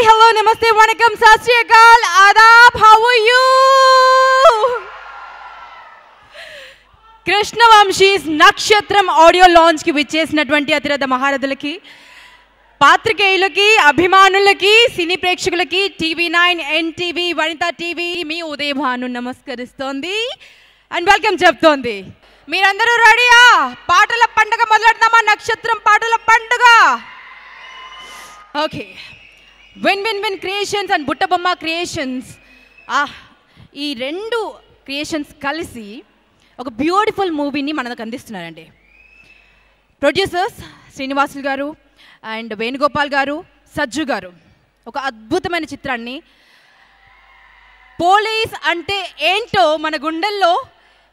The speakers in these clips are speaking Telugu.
హలో నమస్తే వణకం సత్ శ్రీ అకాల్ adab, how are Krishna Vamsi's Nakshatram audio లాంచ్కి విచ్చేసినటువంటి అతిరథ మహారథులకి పాత్రికేయులకి అభిమానులకి సినీ ప్రేక్షకులకి TV nine NTV Vanitha TV మీ ఉదయభాను నమస్కరిస్తోంది అండ్ వెల్కమ్ చెప్తోంది మీరందరూ రెడీయా పాటల పండుగ మొదలెడదామా నక్షత్రం పాటల పండుగ okay win win win creations and Buttabomma creations ఈ రెండు క్రియేషన్స్ కలిసి ఒక బ్యూటిఫుల్ మూవీని మనకు అందిస్తున్నారండి. ప్రొడ్యూసర్స్ శ్రీనివాసులు గారు అండ్ వేణుగోపాల్ గారు సజ్జు గారు ఒక అద్భుతమైన చిత్రాన్ని. పోలీస్ అంటే ఏంటో మన గుండెల్లో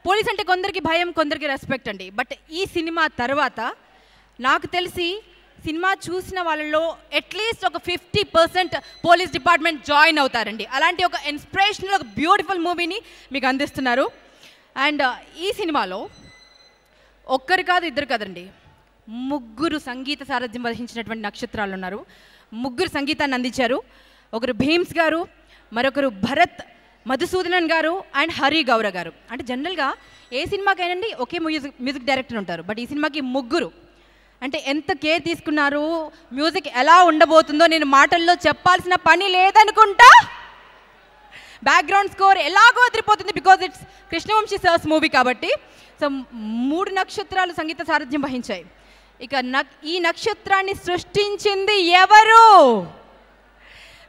పోలీస్ అంటే కొందరికి భయం కొందరికి రెస్పెక్ట్ అండి. బట్ ఈ సినిమా తర్వాత నాకు తెలిసి సినిమా చూసిన వాళ్ళలో అట్లీస్ట్ ఒక fifty percent police department join అవుతారండి. అలాంటి ఒక ఇన్స్పిరేషనల్ ఒక బ్యూటిఫుల్ మూవీని మీకు అందిస్తున్నారు. అండ్ ఈ సినిమాలో ఒక్కరు కాదు ఇద్దరు కదండి. ముగ్గురు సంగీత సారథ్యం వహించినటువంటి నక్షత్రాలు ఉన్నారు ముగ్గురు సంగీతాన్ని అందించారు. ఒకరు భీమ్స్ గారు మరొకరు భరత్ మధుసూదనన్ గారు అండ్ హరి గౌర గారు. అంటే జనరల్గా ఏ సినిమాకైనా ఒకే మ్యూజిక్ మ్యూజిక్ డైరెక్టర్ ఉంటారు. బట్ ఈ సినిమాకి ముగ్గురు అంటే ఎంత కేర్ తీసుకున్నారు? మ్యూజిక్ ఎలా ఉండబోతుందో నేను మాటల్లో చెప్పాల్సిన పని లేదనుకుంటా? బ్యాక్గ్రౌండ్ స్కోర్ ఎలాగో అదిరిపోతుంది because it's Krishna Vamsi sir's movie కాబట్టి. సో మూడు నక్షత్రాలు సంగీత సారథ్యం వహించాయి. ఇక ఈ నక్షత్రాన్ని సృష్టించింది ఎవరు?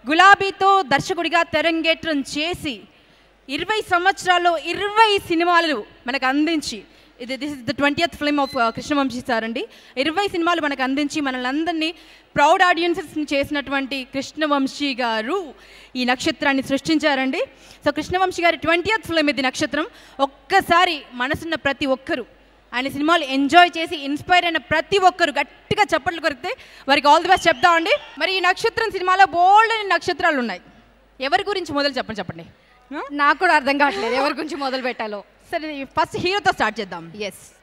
గులాబీతో దర్శకుడిగా తెరంగేట్రం చేసి ఇరవై సంవత్సరాల్లో ఇరవై సినిమాలు మనకు అందించి ఇది this is the twentieth film of Krishna Vamsi sir అండి ఇరవై సినిమాలు మనకు అందించి మనల్ని అందరినీ ప్రౌడ్ ఆడియన్సెస్ని చేసినటువంటి కృష్ణవంశీ గారు ఈ నక్షత్రాన్ని సృష్టించారండి. సో కృష్ణవంశీ గారి ట్వంటీయత్ ఫిల్మ్ ఇది నక్షత్రం. ఒక్కసారి మనసున్న ప్రతి ఒక్కరు ఆయన సినిమాలు ఎంజాయ్ చేసి ఇన్స్పైర్ అయిన ప్రతి ఒక్కరు గట్టిగా చప్పట్లు కొరికితే వారికి ఆల్ ది బెస్ట్ చెప్దామండి మరి ఈ నక్షత్రం సినిమాలో బోల్డ్ అనే నక్షత్రాలు ఉన్నాయి ఎవరి గురించి మొదలు చెప్పండి చెప్పండి? నాకు కూడా అర్థం కావట్లేదు. ఎవరి గురించి మొదలు పెట్టాలో? సరే ఫస్ట్ హీరోతో స్టార్ట్ చేద్దాం. ఎస్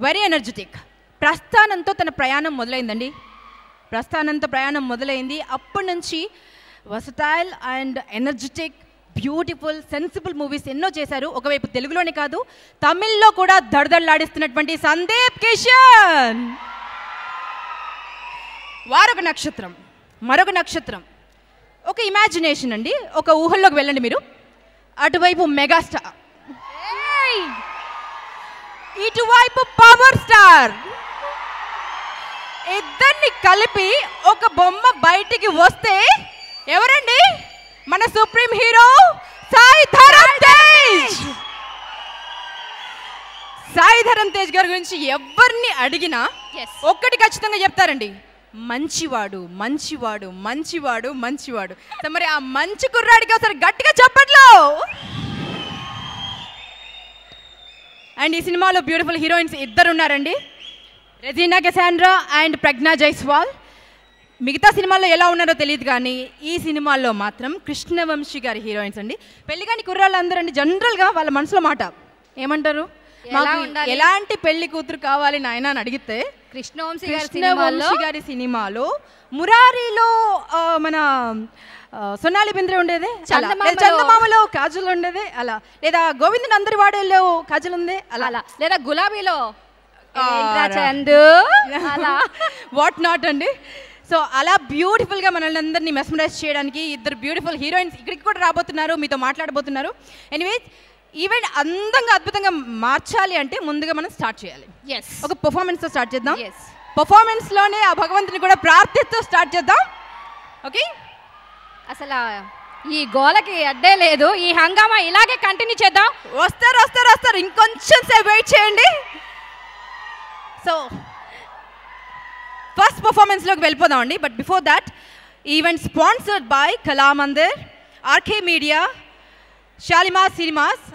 వెరీ ఎనర్జెటిక్ ప్రస్థానంతో తన ప్రయాణం మొదలైందండి. ప్రస్థానంతో ప్రయాణం మొదలైంది. అప్పటి నుంచి versatile and energetic beautiful sensible movies ఎన్నో చేశారు. ఒకవైపు తెలుగులోనే కాదు తమిళ్ళో కూడా దడదడలాడిస్తున్నటువంటి సందీప్ కిషన్. వారొక నక్షత్రం మరొక నక్షత్రం. ఒక ఇమాజినేషన్ అండి. ఒక ఊహల్లోకి వెళ్ళండి మీరు. అటువైపు మెగాస్టార్ ఇటువైపు పవర్ స్టార్ ఇద్దరిని కలిపి ఒక బొమ్మ బయటికి వస్తే ఎవరండి? మన సుప్రీం హీరో సాయి ధరమ్ తేజ్. సాయి ధరమ్ తేజ్ గారి గురించి ఎవరిని అడిగినా. ఒక్కటి ఖచ్చితంగా చెప్తారండి. మంచివాడు మంచివాడు మంచివాడు మంచివాడు. మరి ఆ మంచి కుర్రాడికి ఒకసారి గట్టిగా చెప్పట్లో. అండ్ ఈ సినిమాలో బ్యూటిఫుల్ హీరోయిన్స్ ఇద్దరు ఉన్నారండి రెజీనా కెసాండ్రా అండ్ ప్రజ్ఞా జైస్వాల్. మిగతా సినిమాల్లో ఎలా ఉన్నారో తెలియదు కానీ ఈ సినిమాల్లో మాత్రం కృష్ణవంశీ గారి హీరోయిన్స్ అండి. పెళ్ళి కాని కుర్రాళ్ళు అందరూ అండి జనరల్గా వాళ్ళ మనసులో మాట ఏమంటారు? ఎలాంటి పెళ్ళి కూతురు కావాలి నాయన అని అడిగితే కృష్ణవంశీ గారి సినిమాలో కృష్ణవంశీ గారి సినిమాలో మురారిలో మన సొనాలి బింద్రే ఉండేదే. చందమామలో- కాజల్ ఉండేదే అలా. లేదా గోవిందన్ అందరి వాడేలో కాజల్ ఉంది అలా. అలా. లేదా గులాబీలో. చందు? అలా. వాట్ నాట్ అండి? సో అలా బ్యూటిఫుల్గా మనల్ని అందరినీ మెస్మరైజ్ చేయడానికి ఇద్దరు బ్యూటిఫుల్ హీరోయిన్స్ ఇక్కడికి కూడా రాబోతున్నారు మీతో మాట్లాడబోతున్నారు. ఎనీవే ఈవెంట్ అందంగా అద్భుతంగా మార్చాలి అంటే ముందుగా మనం స్టార్ట్ చేయాలి. ఎస్ ఒక పర్ఫార్మెన్స్తో స్టార్ట్ చేద్దాం. Yes. పర్ఫార్మెన్స్లోనే ఆ భగవంతుని కూడా ప్రార్థిస్తూ స్టార్ట్ చేద్దాం. ఓకే అసలు ఈ గోలకి అడ్డే లేదు. ఈ హంగామా ఇలాగే కంటిన్యూ చేద్దాం. వస్తారు వస్తారు వస్తారు. ఇంకొంచెం సేపు వెయిట్ చేయండి. సో ఫస్ట్ పర్ఫార్మెన్స్లోకి వెళ్ళిపోదాం అండి. But before that event sponsored by Kalamandir RK Media Shalimar cinemas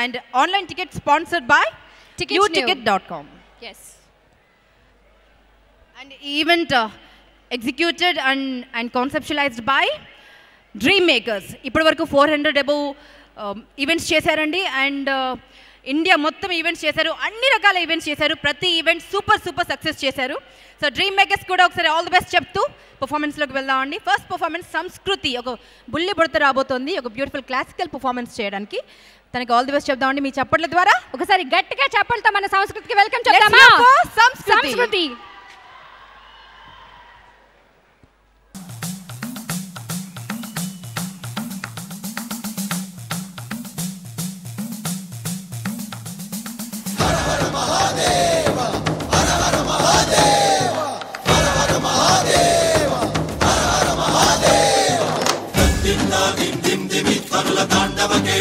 and online ticket sponsored by. Ticket dot com yes and event executed and and conceptualized by Dream Makers ఇప్పటి వరకు ఫోర్ హండ్రెడ్ అబౌవ్ ఈవెంట్స్ చేశారండి. అండ్ ఇండియా మొత్తం ఈవెంట్స్ చేశారు. అన్ని రకాల ఈవెంట్స్ చేశారు. ప్రతి ఈవెంట్ సూపర్ సూపర్ సక్సెస్ చేశారు. సో డ్రీమ్ మేకర్స్ కూడా ఒకసారి ఆల్ ది బెస్ట్ చెప్తూ పర్ఫార్మెన్స్లోకి వెళ్దామండి. ఫస్ట్ పర్ఫార్మెన్స్ సంస్కృతి. ఒక బుల్లి బుడత రాబోతోంది. ఒక బ్యూటిఫుల్ క్లాసికల్ పర్ఫార్మెన్స్ చేయడానికి. తనకి ఆల్ ది బెస్ట్ చెప్దామండి మీ చప్పట్ల ద్వారా. ఒకసారి గట్టిగా చెప్పలతో మన సంస్కృతికి వెల్కమ్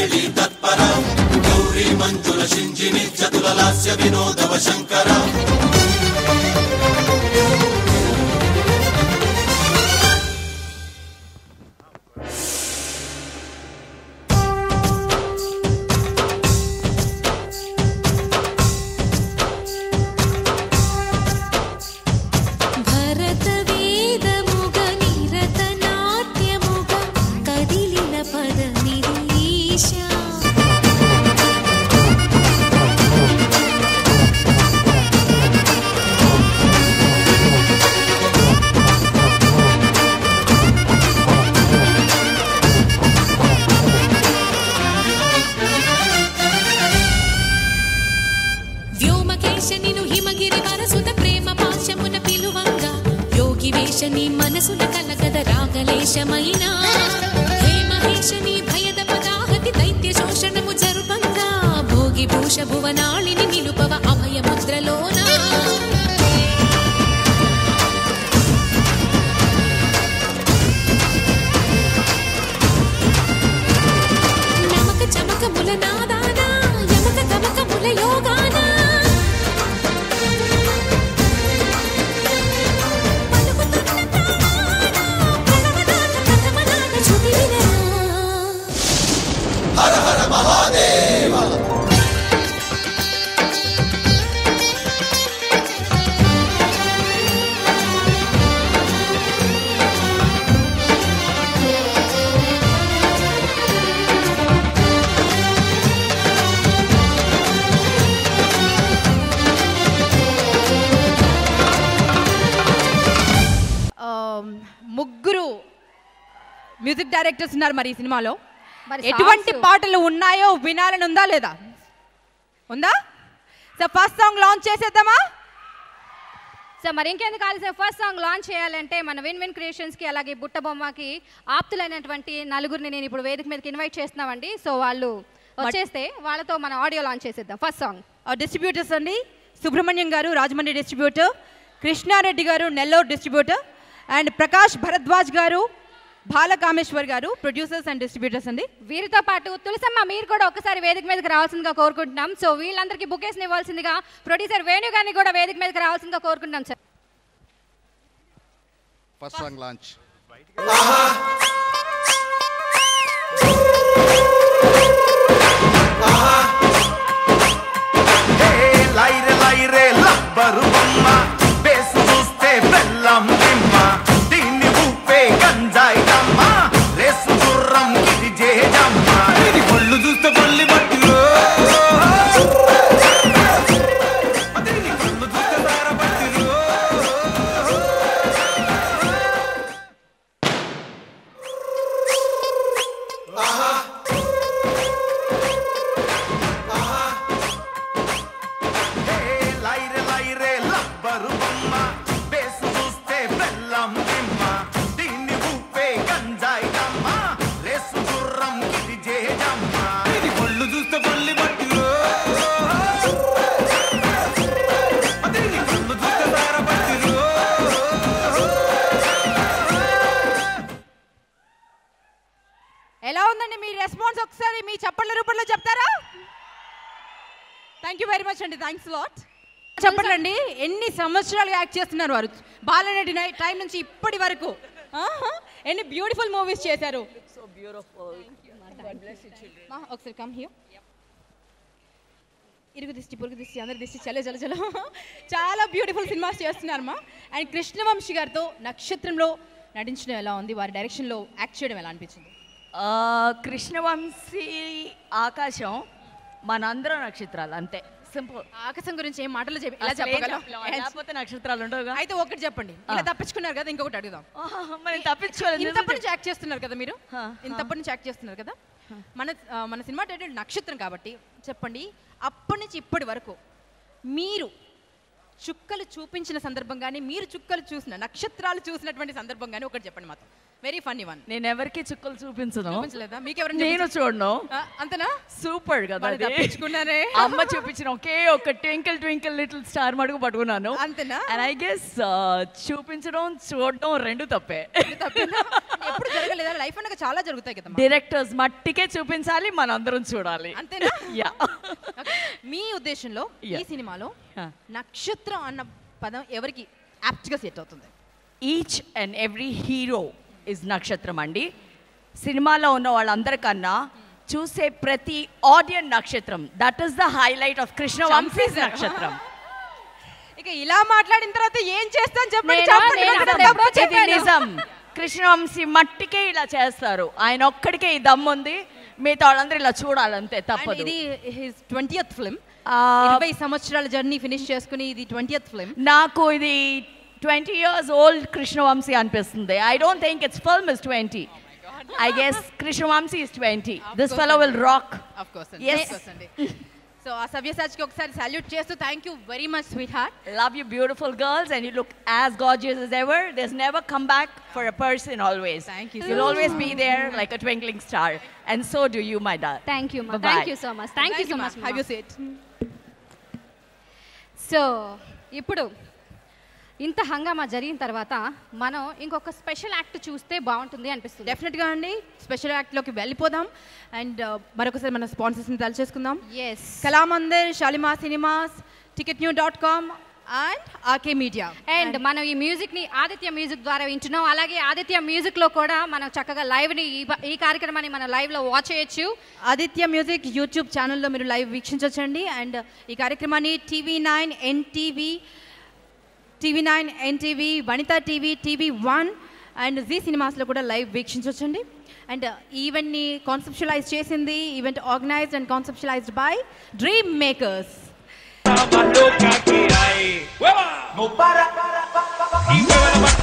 तत्परम् गौरी मञ्जुल शिञ्जिमी विनोदव शङ्करा రాగలేశమైన హే మహేశ భయద పదాహతి దైత్య శోషణము జరుపంగా. భోగి భూష భువనాళిన మ్యూజిక్ డైరెక్టర్స్ ఉన్నారు మరి ఈ సినిమాలో. మరి ఎటువంటి? పాటలు ఉన్నాయో వినాలని ఉందా లేదా? ఉందా? సో ఫస్ట్ సాంగ్ లాంచ్ చేసేద్దామా? సో మరి ఇంకెందుకు ఆలస్యం? ఫస్ట్ సాంగ్ లాంచ్ చేయాలంటే మన విన్ విన్ క్రియేషన్స్కి అలాగే బుట్ట బొమ్మకి ఆప్తులైనటువంటి నలుగురిని నేను ఇప్పుడు వేదిక మీదకి ఇన్వైట్ చేస్తున్నామండి. సో వాళ్ళు వచ్చేస్తే వాళ్ళతో మన ఆడియో లాంచ్ చేసేద్దాం. ఫస్ట్ సాంగ్ డిస్ట్రిబ్యూటర్స్ అండి సుబ్రహ్మణ్యం గారు రాజమండ్రి డిస్ట్రిబ్యూటర్ కృష్ణారెడ్డి గారు నెల్లూరు డిస్ట్రిబ్యూటర్ అండ్ ప్రకాష్ భరద్వాజ్ గారు బాలకామేశ్వర్ గారు ప్రొడ్యూసర్స్ అండ్ డిస్ట్రిబ్యూటర్స్ అండి. వీరితో పాటు తులసమ్మ మీరు కూడా ఒకసారి వేదిక మీదకి రావాల్సిందిగా కోరుకుంటున్నాం. సో వీళ్ళందరికీ బుకేస్ ఇవ్వాల్సిందిగా ప్రొడ్యూసర్ వేణు గారిని కూడా వేదిక మీదకి రావాల్సిందిగా కోరుకుంటున్నాం సార్ ఫస్ట్ సాంగ్ లాంచ్ ఏ లైరే లైరే లబ్బరు బొమ్మ బేసు చూస్తే బెల్లం. ఇది ఒళ్ళు ఒకసారి మీ చప్పట్ల రూపంలో చెప్తారా? థ్యాంక్ యూ వెరీ మచ్ అండి థ్యాంక్స్ లాట్ చెప్పండి ఎన్ని సంవత్సరాలు యాక్ట్ చేస్తున్నారు వారు? బాలనటి టైం నుంచి ఇప్పటి వరకు. ఎన్ని బ్యూటిఫుల్ మూవీస్ చేశారు? ఒకసారి కమ్ హియర్ ఇరుగు దిష్టి పొరుగు దిష్టి అందరి దిష్టి చలో చలో చలో చాలా బ్యూటిఫుల్ సినిమాస్ చేస్తున్నారు మా. అండ్ కృష్ణవంశీ గారితో నక్షత్రంలో నటించడం ఎలా ఉంది? వారి డైరెక్షన్లో యాక్ట్ చేయడం ఎలా అనిపించింది? కృష్ణవంశీ ఆకాశం మనందరం నక్షత్రాలు అంతే. సింపుల్. ఆకాశం గురించి ఏం మాటలు చెప్పి ఇలా చెప్పగలం? లేకపోతే నక్షత్రాలు ఉండవుగా? అయితే ఒకటి చెప్పండి. ఇలా తప్పించుకున్నారు కదా ఇంకొకటి అడుగుదాం. మనం తప్పించుకోలేదు ఇంతప్పటి నుంచి యాక్ట్ చేస్తున్నారు కదా మీరు? ఇంతప్పటి నుంచి యాక్ట్ చేస్తున్నారు కదా? మన మన సినిమా టైటిల్ నక్షత్రం కాబట్టి చెప్పండి అప్పటి నుంచి ఇప్పటి వరకు మీరు చుక్కలు చూపించిన సందర్భం కానీ మీరు చుక్కలు చూసిన నక్షత్రాలు చూసినటువంటి సందర్భం కానీ ఒకటి చెప్పండి మాతో వెరీ ఫన్నీ వన్ నేను ఎవరికి చుక్కలు చూపించను. చూపించలేదా? మీకు ఎవరైనా నేను చూడను. అంతేనా? సూపర్ కదా. తప్పించుకున్నారే. అమ్మ చూపించిన ఒకే ఒక ట్వింకిల్ ట్వింకిల్ లిటిల్ స్టార్ మడుగు పట్టుకున్నాను. అంతేనా? అండ్ ఐ గెస్ చూపించడం చూడడం రెండు తప్పే? ఎప్పుడు జరగలేదా? లైఫ్ అనగా చాలా జరుగుతాయి కదా డైరెక్టర్స్ మట్టికే చూపించాలి మనందరం చూడాలి. అంతేనా? యా. మీ ఉద్దేశంలో ఈ. సినిమాలో. నక్షత్రం అన్న పదం ఎవరికి యాప్ట్గా సెట్ అవుతుంది? Each and every hero is Nakshatram అండి. సినిమాలో ఉన్న వాళ్ళందరికన్నా చూసే ప్రతి audience Nakshatram that is the highlight of Krishna Vamsi's Nakshatram. ఇక ఇలా మాట్లాడిన తర్వాత ఏం చేస్తాను చెప్పండి తప్పు. నిజం. కృష్ణవంశీ మట్టికే ఇలా చేస్తారు. ఆయన ఒక్కడికే ఈ ఉంది. మిగతా వాళ్ళందరూ ఇలా చూడాలంతే తప్పదు. ఇది హిస్ ట్వంటీయత్ ఫిల్మ్ ఇరవై సంవత్సరాల జర్నీ ఫినిష్ చేసుకుని ఇది ట్వంటీయత్ ఫిల్మ్ నాకు ఇది ట్వంటీ ఇయర్స్ ఓల్డ్ కృష్ణవంశీ అనిపిస్తుంది I don't think it's film is twenty I guess Krishna Vamsi is twenty this fellow will rock of course Yes. అండి సో ఆ సవ్యసాచికి ఒకసారి సాల్యూట్ చేస్తూ thank you very much sweetheart Love you, beautiful girls, and you look as gorgeous as ever. There's never come back for a person always. Thank you so You'll much. always be there like a twinkling star. And so do you, my dad. Thank you Bye-bye. Thank you so much thank you so much have you sat so ఇప్పుడు ఇంత హంగామా జరిగిన తర్వాత మనం ఇంకొక స్పెషల్ యాక్ట్ చూస్తే బాగుంటుంది అనిపిస్తుంది. డెఫినెట్గా అండి. స్పెషల్ యాక్ట్లోకి వెళ్ళిపోదాం. అండ్ మరొకసారి మన స్పాన్సర్స్ని తలచేసుకుందాం. Yes Kalamandir Shalimar cinemas ticket new dot com and RK Media. And మనం ఈ మ్యూజిక్ని ఆదిత్య మ్యూజిక్ ద్వారా వింటున్నాం. అలాగే ఆదిత్య మ్యూజిక్లో కూడా మనం చక్కగా లైవ్ని ఈ కార్యక్రమాన్ని మనం లైవ్లో వాచ్ చేయొచ్చు. ఆదిత్య మ్యూజిక్ యూట్యూబ్ ఛానల్లో మీరు లైవ్ వీక్షించవచ్చండి అండ్ ఈ కార్యక్రమాన్ని TV nine NTV TV nine NTV Vanitha TV TV one and Zee సినిమాస్లో కూడా లైవ్ వీక్షించవచ్చండి అండ్ ఈవెంట్ని కాన్సెప్షువలైజ్ చేసింది event organized and conceptualized by Dream Makers más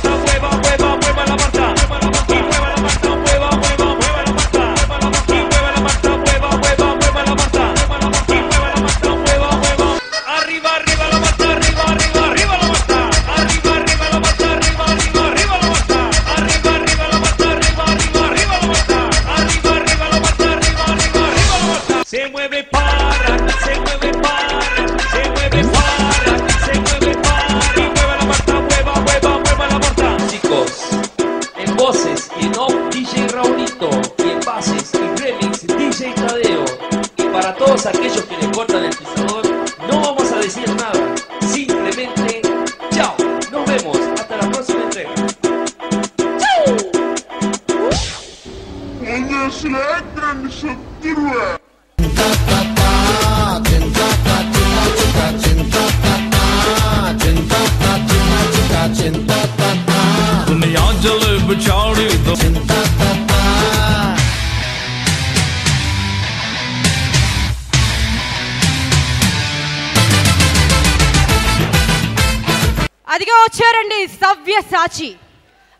సాచి.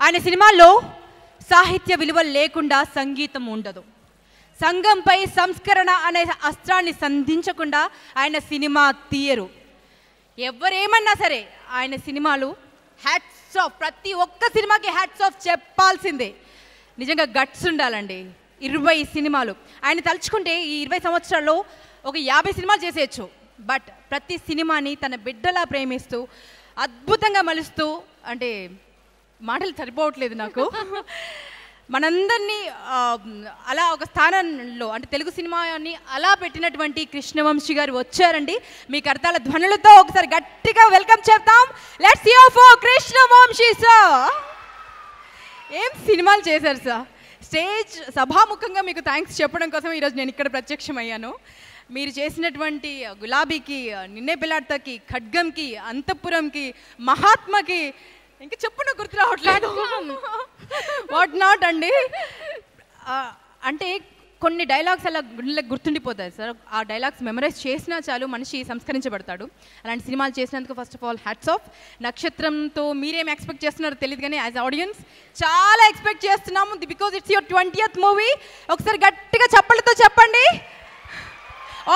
ఆయన సినిమాల్లో సాహిత్య విలువ లేకుండా సంగీతం ఉండదు. సంఘంపై సంస్కరణ అనే అస్త్రాన్ని సంధించకుండా ఆయన సినిమా తీయరు. ఎవరేమన్నా సరే ఆయన సినిమాలు హ్యాట్స్ ఆఫ్ ప్రతి ఒక్క సినిమాకి హ్యాట్స్ ఆఫ్ చెప్పాల్సిందే. నిజంగా గట్స్ ఉండాలండి. ఇరవై సినిమాలు. ఆయన తలుచుకుంటే ఈ ఇరవై సంవత్సరాల్లో ఒక యాభై సినిమాలు చేసేయచ్చు. బట్ ప్రతి సినిమాని తన బిడ్డలా ప్రేమిస్తూ అద్భుతంగా మలుస్తూ అంటే మాటలు సరిపోవట్లేదు నాకు. మనందరినీ అలా ఒక స్థానంలో అంటే తెలుగు సినిమాని అలా పెట్టినటువంటి కృష్ణవంశీ గారు వచ్చారండి. మీ కర్తాల ధ్వనులతో ఒకసారి గట్టిగా వెల్కమ్ చేద్దాం. Let's you for Krishna Vamsi sir ఏం సినిమాలు చేశారు సార్ స్టేజ్ సభాముఖంగా మీకు థ్యాంక్స్ చెప్పడం కోసం ఈరోజు నేను ఇక్కడ ప్రత్యక్షమయ్యాను. మీరు చేసినటువంటి గులాబీకి నిన్నే పిల్లాడతకి ఖడ్గంకి అంతఃపురంకి మహాత్మకి ఇంకా చెప్పు నాకు గుర్తు రావట్లేదు. వాట్ నాట్ అండి? అంటే కొన్ని డైలాగ్స్ అలా గుళ్ళకి గుర్తుండిపోతాయి సార్. ఆ డైలాగ్స్ మెమరైజ్ చేసినా చాలు మనిషి సంస్కరించబడతాడు. అలాంటి సినిమాలు చేసినందుకు first of all hats off నక్షత్రంతో మీరేం ఎక్స్పెక్ట్ చేస్తున్నారో తెలియదు కానీ యాజ్ ఆడియన్స్ చాలా ఎక్స్పెక్ట్ చేస్తున్నాము because it's your twentieth movie ఒకసారి గట్టిగా చప్పలతో చెప్పండి.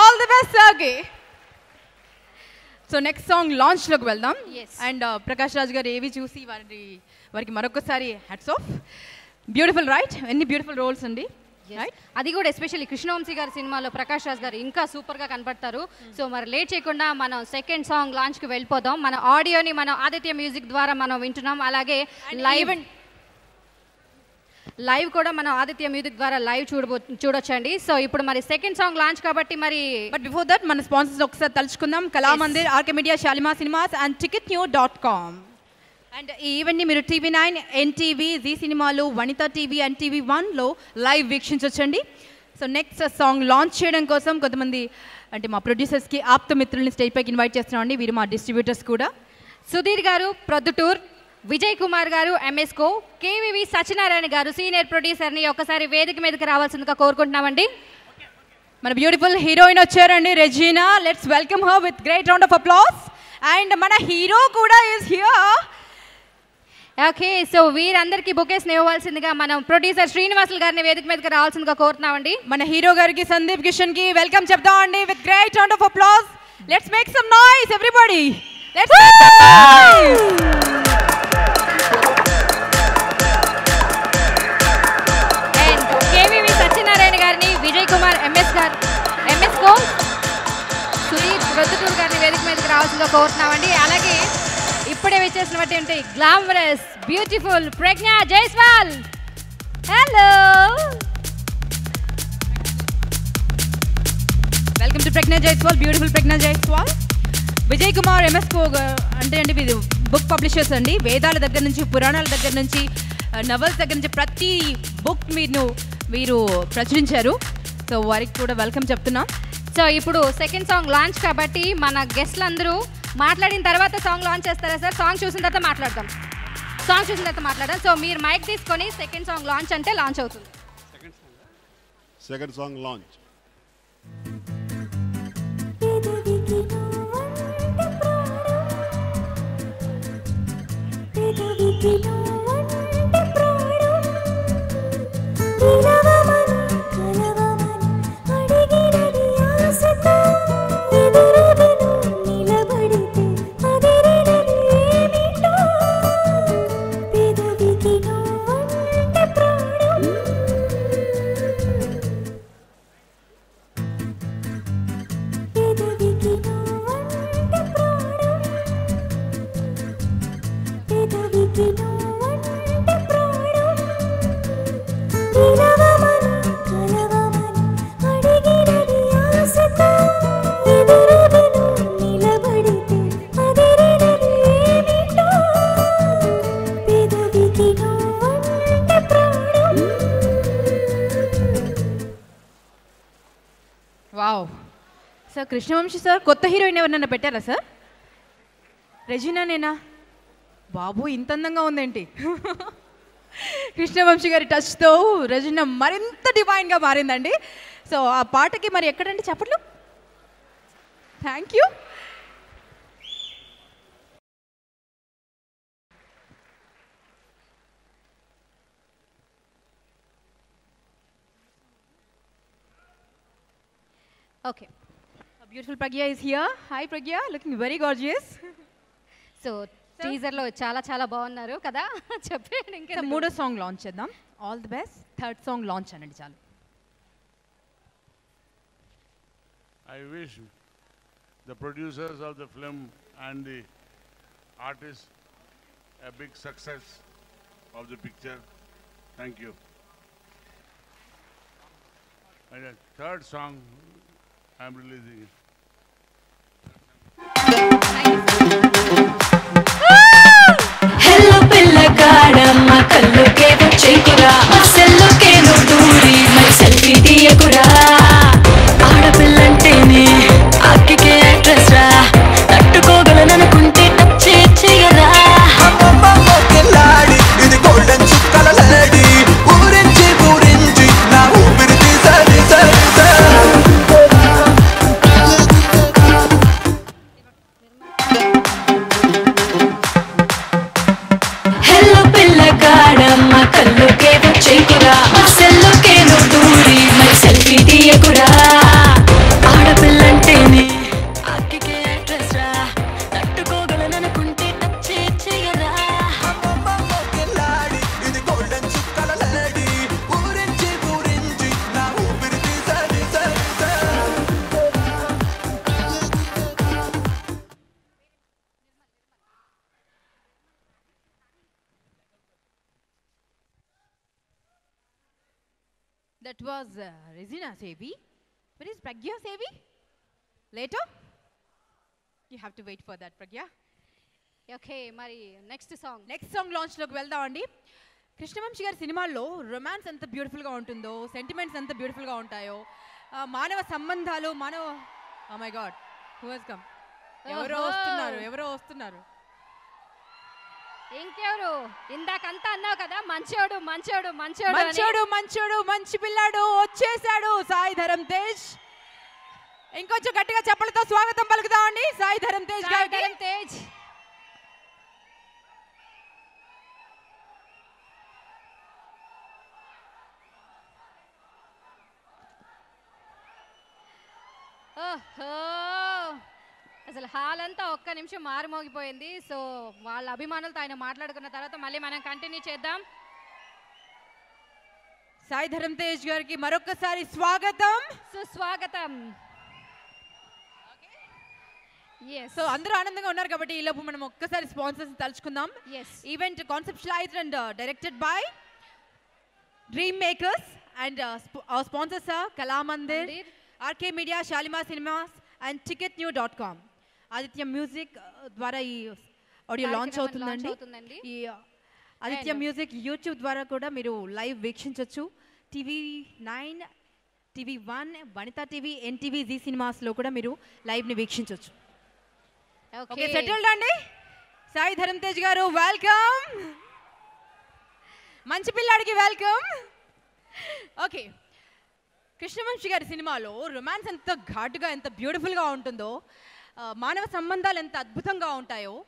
All the best okay so next song లాంచ్లోకి వెళ్దాం. అండ్ ప్రకాష్ రాజ్ గారు ఏవి చూసి వారి వారికి మరొకసారి హ్యాట్స్ ఆఫ్ బ్యూటిఫుల్ రైట్ ఎన్ని బ్యూటిఫుల్ రోల్స్ అండి. రైట్ అది కూడా ఎస్పెషల్లీ కృష్ణవంశీ గారి సినిమాలో ప్రకాష్ రాజ్ గారు ఇంకా సూపర్గా కనపడతారు సో మరి లేట్ చేయకుండా మనం సెకండ్ సాంగ్ లాంచ్కి వెళ్ళిపోదాం. మన ఆడియోని మనం ఆదిత్య మ్యూజిక్ ద్వారా మనం వింటున్నాం. అలాగే లైవ్ లైవ్ కూడా మనం ఆదిత్య మ్యూజిక్ ద్వారా లైవ్ చూడబో చూడొచ్చండి. సో ఇప్పుడు మరి సెకండ్ సాంగ్ లాంచ్ కాబట్టి మరి బట్ బిఫోర్ దట్ మన స్పాన్సర్స్ ఒకసారి తలుచుకుందాం. Kalamandir RK Media Shalimar cinemas and ticket new dot com and ఈ ఈవెంట్ని మీరు టీవీ నైన్ ఎన్టీవీ జీ సినిమాలు వనిత టీవీ అండ్ టీవీ వన్లో లైవ్ వీక్షించవచ్చండి సో నెక్స్ట్ సాంగ్ లాంచ్ చేయడం కోసం కొంతమంది అంటే మా ప్రొడ్యూసర్స్కి ఆప్త మిత్రుల్ని స్టేజ్ పైకి ఇన్వైట్ చేస్తున్నామండి. వీరు మా డిస్ట్రిబ్యూటర్స్ కూడా. సుధీర్ గారు ప్రొద్దుటూర్ విజయ్ కుమార్ గారు ఎంఎస్కో కేవీవి సత్యనారాయణ గారు సీనియర్ ప్రొడ్యూసర్ని ఒకసారి వేదిక మీదకి రావాల్సిందిగా కోరుకుంటున్నామండి. మన బ్యూటిఫుల్ హీరోయిన్ వచ్చారండి Regina. Let's welcome her with great round of applause and మన హీరో కూడా ఇస్ హియర్ ఓకే సో వీరందరికీ బుకేస్ ఇవ్వాల్సిందిగా మనం ప్రొడ్యూసర్ శ్రీనివాసులు గారిని వేదిక మీదకి రావాల్సిందిగా కోరుతున్నామండి. మన హీరో గారికి సందీప్ కిషన్కి వెల్కమ్ చెప్తాం అండి with great round of applause let's make some noise everybody let's make some noise Vijay Kumar MS గారు ఎంఎస్కో సుధీర్ ప్రొద్దుటూరు గారిని వేదిక మీదకి రావాల్సిందిగా కోరుతున్నామండి. అలాగే ఇప్పుడే వచ్చేసినటువంటి glamorous beautiful Pragya Jaiswal. Hello welcome to Pragya Jaiswal beautiful Pragya Jaiswal. Vijay Kumar ఎంఎస్కో అంటే అండి ఇది బుక్ పబ్లిషర్స్ అండి. వేదాల దగ్గర నుంచి పురాణాల దగ్గర నుంచి నవల్స్ దగ్గర నుంచి ప్రతి బుక్ మీరు మీరు ప్రచురించారు. సో వారికి కూడా వెల్కమ్ చెప్తున్నాం. సో ఇప్పుడు సెకండ్ సాంగ్ లాంచ్ కాబట్టి మన గెస్ట్లు అందరూ మాట్లాడిన తర్వాత సాంగ్ లాంచ్ చేస్తారా సార్? సాంగ్ చూసిన తర్వాత మాట్లాడదాం. సాంగ్ చూసిన తర్వాత మాట్లాడదాం. సో మీరు మైక్ తీసుకొని సెకండ్ సాంగ్ లాంచ్ అంటే లాంచ్ అవుతుంది. Second song launch wow Krishna Vamsi sir కొత్త హీరోయిన్ ఎవరినైనా పెట్టారా సార్? రెజినా నేనా? బాబు ఇంత అందంగా ఉందేంటి? కృష్ణవంశీ గారి టచ్తో రెజినా మరింత డివైన్గా మారిందండి. సో ఆ పాటకి మరి ఎక్కడండి చెప్పట్లు? Thank you okay Beautiful Pragya is here hi Pragya looking very gorgeous so టీజర్లో చాలా చాలా బాగున్నారు కదా చెప్పండి ఇంకా మూడో సాంగ్ లాంచ్ చేద్దాం all the best third song launch అనండి చాలు I wish the producers of the film and the artists a big success of the picture. Thank you. And the third song, I'm releasing à. Regina Sevi. Where is Pragya Sevi? Later? You have to wait for that, Pragya. Okay మరి నెక్స్ట్ సాంగ్ నెక్స్ట్ సాంగ్ లాంచ్లోకి వెళ్దామండి కృష్ణవంశీ గారి సినిమాల్లో రొమాన్స్ ఎంత బ్యూటిఫుల్గా ఉంటుందో సెంటిమెంట్స్ ఎంత బ్యూటిఫుల్గా ఉంటాయో మానవ సంబంధాలు మానవ my god who has come ఎవరో. వస్తున్నారు ఎవరో వస్తున్నారు ఇంకెవరు? ఇందాకంతా అన్నావు కదా మంచోడు మంచోడు మంచోడు. మంచోడు మంచోడు మంచి పిల్లాడు వచ్చేసాడు సాయి ధరం తేజ్. ఇంకొంచెం గట్టిగా చెప్పలతో స్వాగతం పలుకుదామండి సాయి ధరం తేజ్ తేజ్. ఓహో. అసలు హాల్ అంతా ఒక్క నిమిషం మారుమోగిపోయింది సో వాళ్ళ అభిమానులతో ఆయన మాట్లాడుకున్న తర్వాత మళ్ళీ మనం కంటిన్యూ చేద్దాం. సాయి ధరం తేజ్ గారికి మరొకసారి స్వాగతం. సుస్వాగతం సో అందరూ ఆనందంగా ఉన్నారు కాబట్టి ఈ లోపు మనం ఒక్కసారి sponsors తలుచుకుందాం. Event conceptualized and directed by Dream Makers and sponsors Kalamandir Mandir. RK Media Shalimar cinemas and ticket new dot com Aditya music ద్వారా ఈ ఆడియో లాంచ్ అవుతుందండి. ఈ ఆదిత్య And- మ్యూజిక్ యూట్యూబ్ ద్వారా కూడా మీరు live వీక్షించవచ్చు TV nine TV one Vanitha TV NTV Zee సినిమాస్లో కూడా మీరు లైవ్ని వీక్షించవచ్చు ఓకే సెటిల్డ్ అండి? సాయి ధరం తేజ్ గారు వెల్కమ్ మంచి పిల్లాడికి వెల్కమ్ ఓకే కృష్ణవంశీ గారి సినిమాలో రొమాన్స్ ఎంత ఘాటుగా ఎంత బ్యూటిఫుల్గా ఉంటుందో మానవ సంబంధాలు ఎంత అద్భుతంగా ఉంటాయో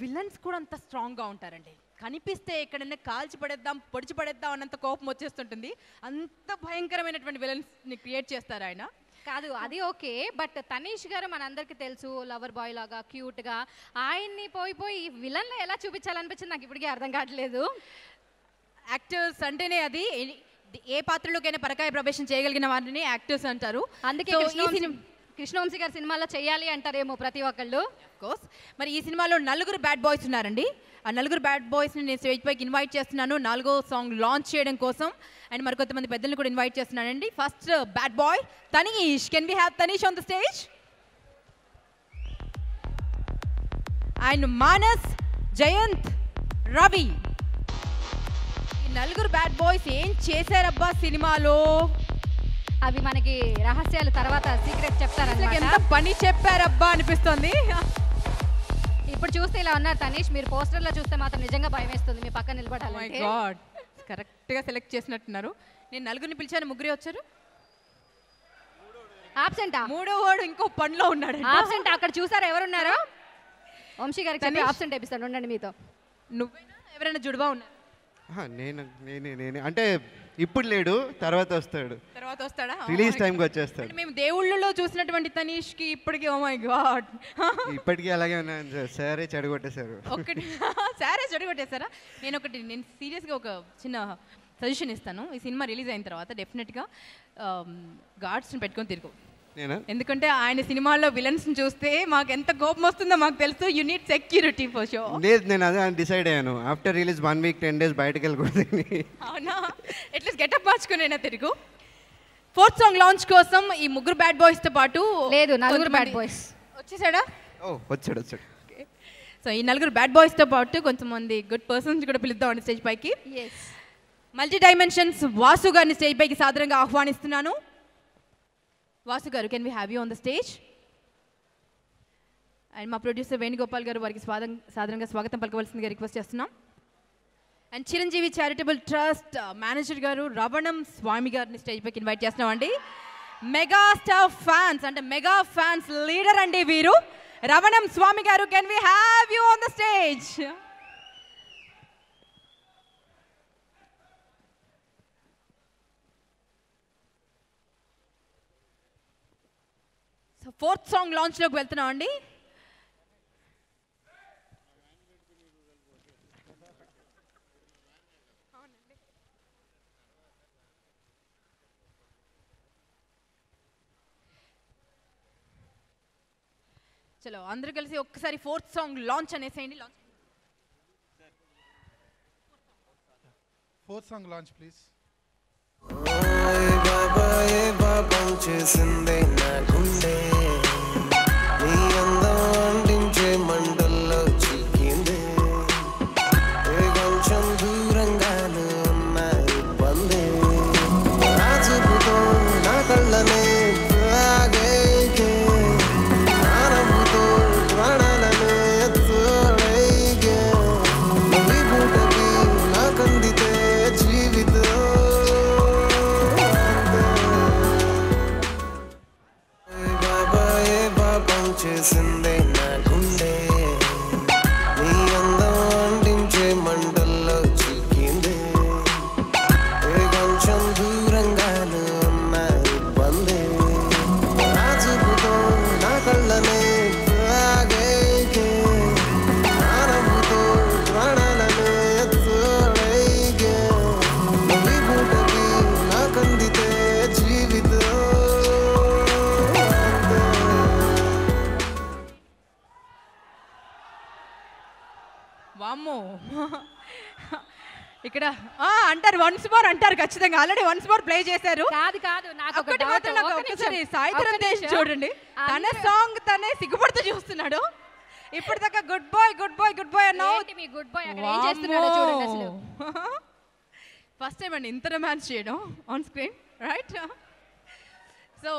విలన్స్ కూడా అంత స్ట్రాంగ్గా ఉంటారండి. కనిపిస్తే ఎక్కడైనా కాల్చి పడేద్దాం పొడిచి పడేద్దాం అన్నంత కోపం వచ్చేస్తుంటుంది. అంత భయంకరమైనటువంటి విలన్స్ని క్రియేట్ చేస్తారు ఆయన. కాదు అది ఓకే బట్ తనీష్ గారు మనందరికీ తెలుసు లవర్ బాయ్ లాగా క్యూట్గా ఆయన్ని పోయి పోయి విలన్లో ఎలా చూపించాలనిపించింది నాకు ఇప్పటికీ అర్థం కావట్లేదు. యాక్టర్స్ అంటేనే అది ఏ- పాత్రలోకైనా పరకాయ ప్రవేశం చేయగలిగిన వారిని యాక్టర్స్ అంటారు. అందుకే కృష్ణవంశీ గారి సినిమాలో చేయాలి అంటారేమో ప్రతి ఒక్కళ్ళు. కోర్స్ మరి ఈ సినిమాలో నలుగురు బ్యాడ్ బాయ్స్ ఉన్నారండి. ఆ నలుగురు బ్యాడ్ బాయ్స్ని నేను స్టేజ్ పైకి ఇన్వైట్ చేస్తున్నాను. నాలుగో సాంగ్ లాంచ్ చేయడం కోసం. అండ్ మరి కొంతమంది పెద్దల్ని కూడా ఇన్వైట్ చేస్తున్నానండి. First bad boy Tanish can be have Tanish on the stage and Manas Jayanth Ravi ఈ నలుగురు బ్యాడ్ బాయ్స్ ఏం చేశారబ్బా సినిమాలో? అవి మనకి రహస్యాలు తర్వాత సీక్రెట్ చెప్తారన్నమాట. ఎంత పని చెప్పారబ్బా అనిపిస్తుంది. ఇప్పుడు చూస్తే ఇలా ఉన్నారు తనీష్ మీరు పోస్టర్లో చూస్తే మాత్రం నిజంగా భయం వేస్తుంది మీ పక్కన మై నిలబడాలంటే గాడ్ కరెక్ట్గా సెలెక్ట్ చేసినట్టున్నారు. నేను నలుగురిని పిలిచాను ముగ్గురే వచ్చారు. ఆబ్సెంటా మూడో వాడు ఇంకో పనిలో ఉన్నాడు. ఆబ్సెంట్ అక్కడ చూసారా? ఎవరున్నారో? వంశీ గారికి. ఆబ్సెంట్ వేపిస్తాను ఉండండి మీతో. నువ్వేనా? ఎవరైనా జుడుబా ఉన్నారు? నేను నేనే నేనే. అంటే ఇప్పుడు లేడు తర్వాత వస్తాడు. తర్వాత వస్తాడా? రిలీజ్ టైంకి వచ్చేస్తాడు. మేము దేవుళ్ళలో చూసినటువంటి తనీష్కి ఇప్పటికి ఓ మై గాడ్ ఇప్పటికీ అలాగే ఉన్నాను సార్. సరే చెడగొట్టేశారు. ఒకటి సరే చెడగొట్టేశారా? నేను ఒకటి నేను సీరియస్గా ఒక చిన్న సజెషన్ ఇస్తాను. ఈ సినిమా రిలీజ్ అయిన తర్వాత డెఫినెట్గా గార్డ్స్ని పెట్టుకొని తిరుగు. నేనా? ఎందుకంటే ఆయన సినిమాల్లో విలన్స్ చూస్తే మాకు ఎంత కోపం వస్తుందో మాకు తెలుసు. You need security for show లేదు నేను అదే డిసైడ్ అయ్యాను. After release one week ten days బయటకు వెళ్ళకూడదని అవునా? ఎట్లీస్ట్ గెటప్ మార్చుకునేనా తిరుగు? ఫోర్త్ సాంగ్ లాంచ్ కోసం ఈ ముగ్గురు బ్యాడ్ బాయ్స్తో పాటు లేదు నలుగురు బ్యాడ్ బాయ్స్ వచ్చేసాడా? ఓ వచ్చాడు వచ్చాడు. సో ఈ నలుగురు బ్యాడ్ బాయ్స్తో పాటు కొంతమంది గుడ్ పర్సన్స్ కూడా పిలుద్దామండి స్టేజ్ పైకి. మల్టీ డైమెన్షన్స్ వాసు గారిని స్టేజ్ పైకి సాదరంగా ఆహ్వానిస్తున్నాను. వాసు గారు can we have you on the stage and మా ప్రొడ్యూసర్ వేణుగోపాల్ గారు వారికి స్వాగతం సాధారణంగా స్వాగతం పలకవలసిందిగా రిక్వెస్ట్ చేస్తున్నాం. And Chiranjeevi charitable trust manager గారు రవణం స్వామి గారిని స్టేజ్ పైకి ఇన్వైట్ చేస్తున్నాం అండి మెగా స్టార్ ఫ్యాన్స్ అంటే మెగా ఫ్యాన్స్ లీడర్ అండి వీరు. రవణం స్వామి గారు can we have you on the stage fourth song లాంచ్లోకి వెళ్తున్నాం అండి. చలో అందరూ కలిసి ఒక్కసారి fourth song launch అనేసేయండి launch Fourth song launch, please. పంచేసిందే నా గుండె. అంటారు వన్స్ మోర్ అంటారు ఖచ్చితంగా. ఆల్రెడీ వన్స్ మోర్ ప్లే చేశారు. కాదు దేశ్ చూడండి. తన సాంగ్ తనే సిగ్గుపడుతూ చూస్తున్నాడు. ఇప్పుడు దాకా good boy good boy good boy అన్నావు గుడ్ బాయ్ చేస్తున్నాడో చూడండి ఫస్ట్ టైం అండి ఇంత రొమాన్స్ చేయడం ఆన్ స్క్రీన్ రైట్ సో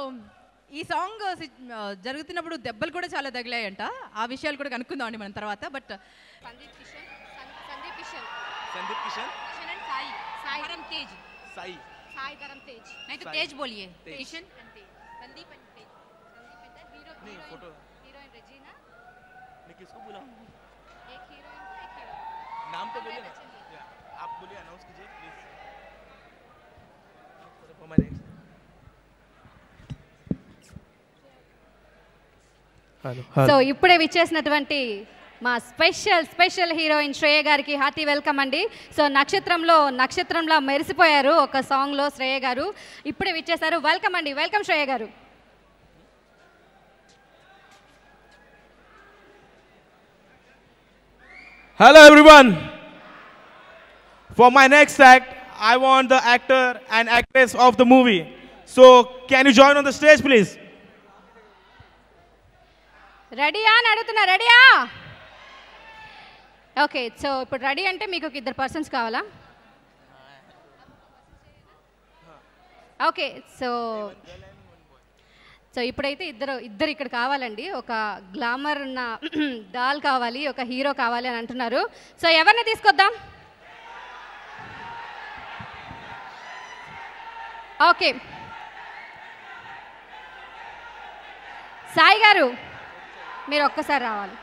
ఈ సాంగ్ జరుగుతున్నప్పుడు దెబ్బలు కూడా చాలా తగిలాయంట. ఆ విషయాలు కూడా కనుక్కుందాం అండి మనం తర్వాత. బట్ సందీప్ కిషన్ సందీప్ కిషన్. సందీప్ కిషన్? అండ్ సాయి సాయి ధరం తేజ్ साई సాయి ధరం తేజ్ नहीं तो साई। तेज बोलिए तेज। किशन and తేజ్ సందీప్ అండ్ తేజ్ సందీప్ అంటే హీరో नहीं फोटो హీరోయిన్ రెజీనా मैं किसको बुलाऊं एक हीरोइन को एक हीरो नाम तो बोलिए मैं ना चलिए। या, आप बोलिए अनाउंस कीजिए please For my next. So ఇప్పుడే విచ్చేసినటువంటి మా స్పెషల్ స్పెషల్ హీరోయిన్ శ్రేయ గారికి హార్టీ వెల్కమ్ అండి. సో నక్షత్రంలో నక్షత్రంలా మెరిసిపోయారు ఒక సాంగ్లో శ్రేయ గారు. ఇప్పుడే విచ్చేశారు. వెల్కమ్ అండి. వెల్కమ్ శ్రేయ గారు. Hello everyone. For my next act, I want the actor and actress of the movie. So can you join on the stage please? రెడీయా అని అడుగుతున్నా. రెడీయా? ఓకే సో ఇప్పుడు రెడీ అంటే మీకు ఒక ఇద్దరు పర్సన్స్ కావాలా? ఓకే సో సో ఇప్పుడైతే ఇద్దరు ఇద్దరు ఇక్కడ కావాలండి. ఒక గ్లామర్ ఉన్న డాల్ కావాలి ఒక హీరో కావాలి అని అంటున్నారు. సో ఎవరిని తీసుకొద్దాం? ఓకే. సాయి గారు మీరు ఒక్కసారి రావాలి.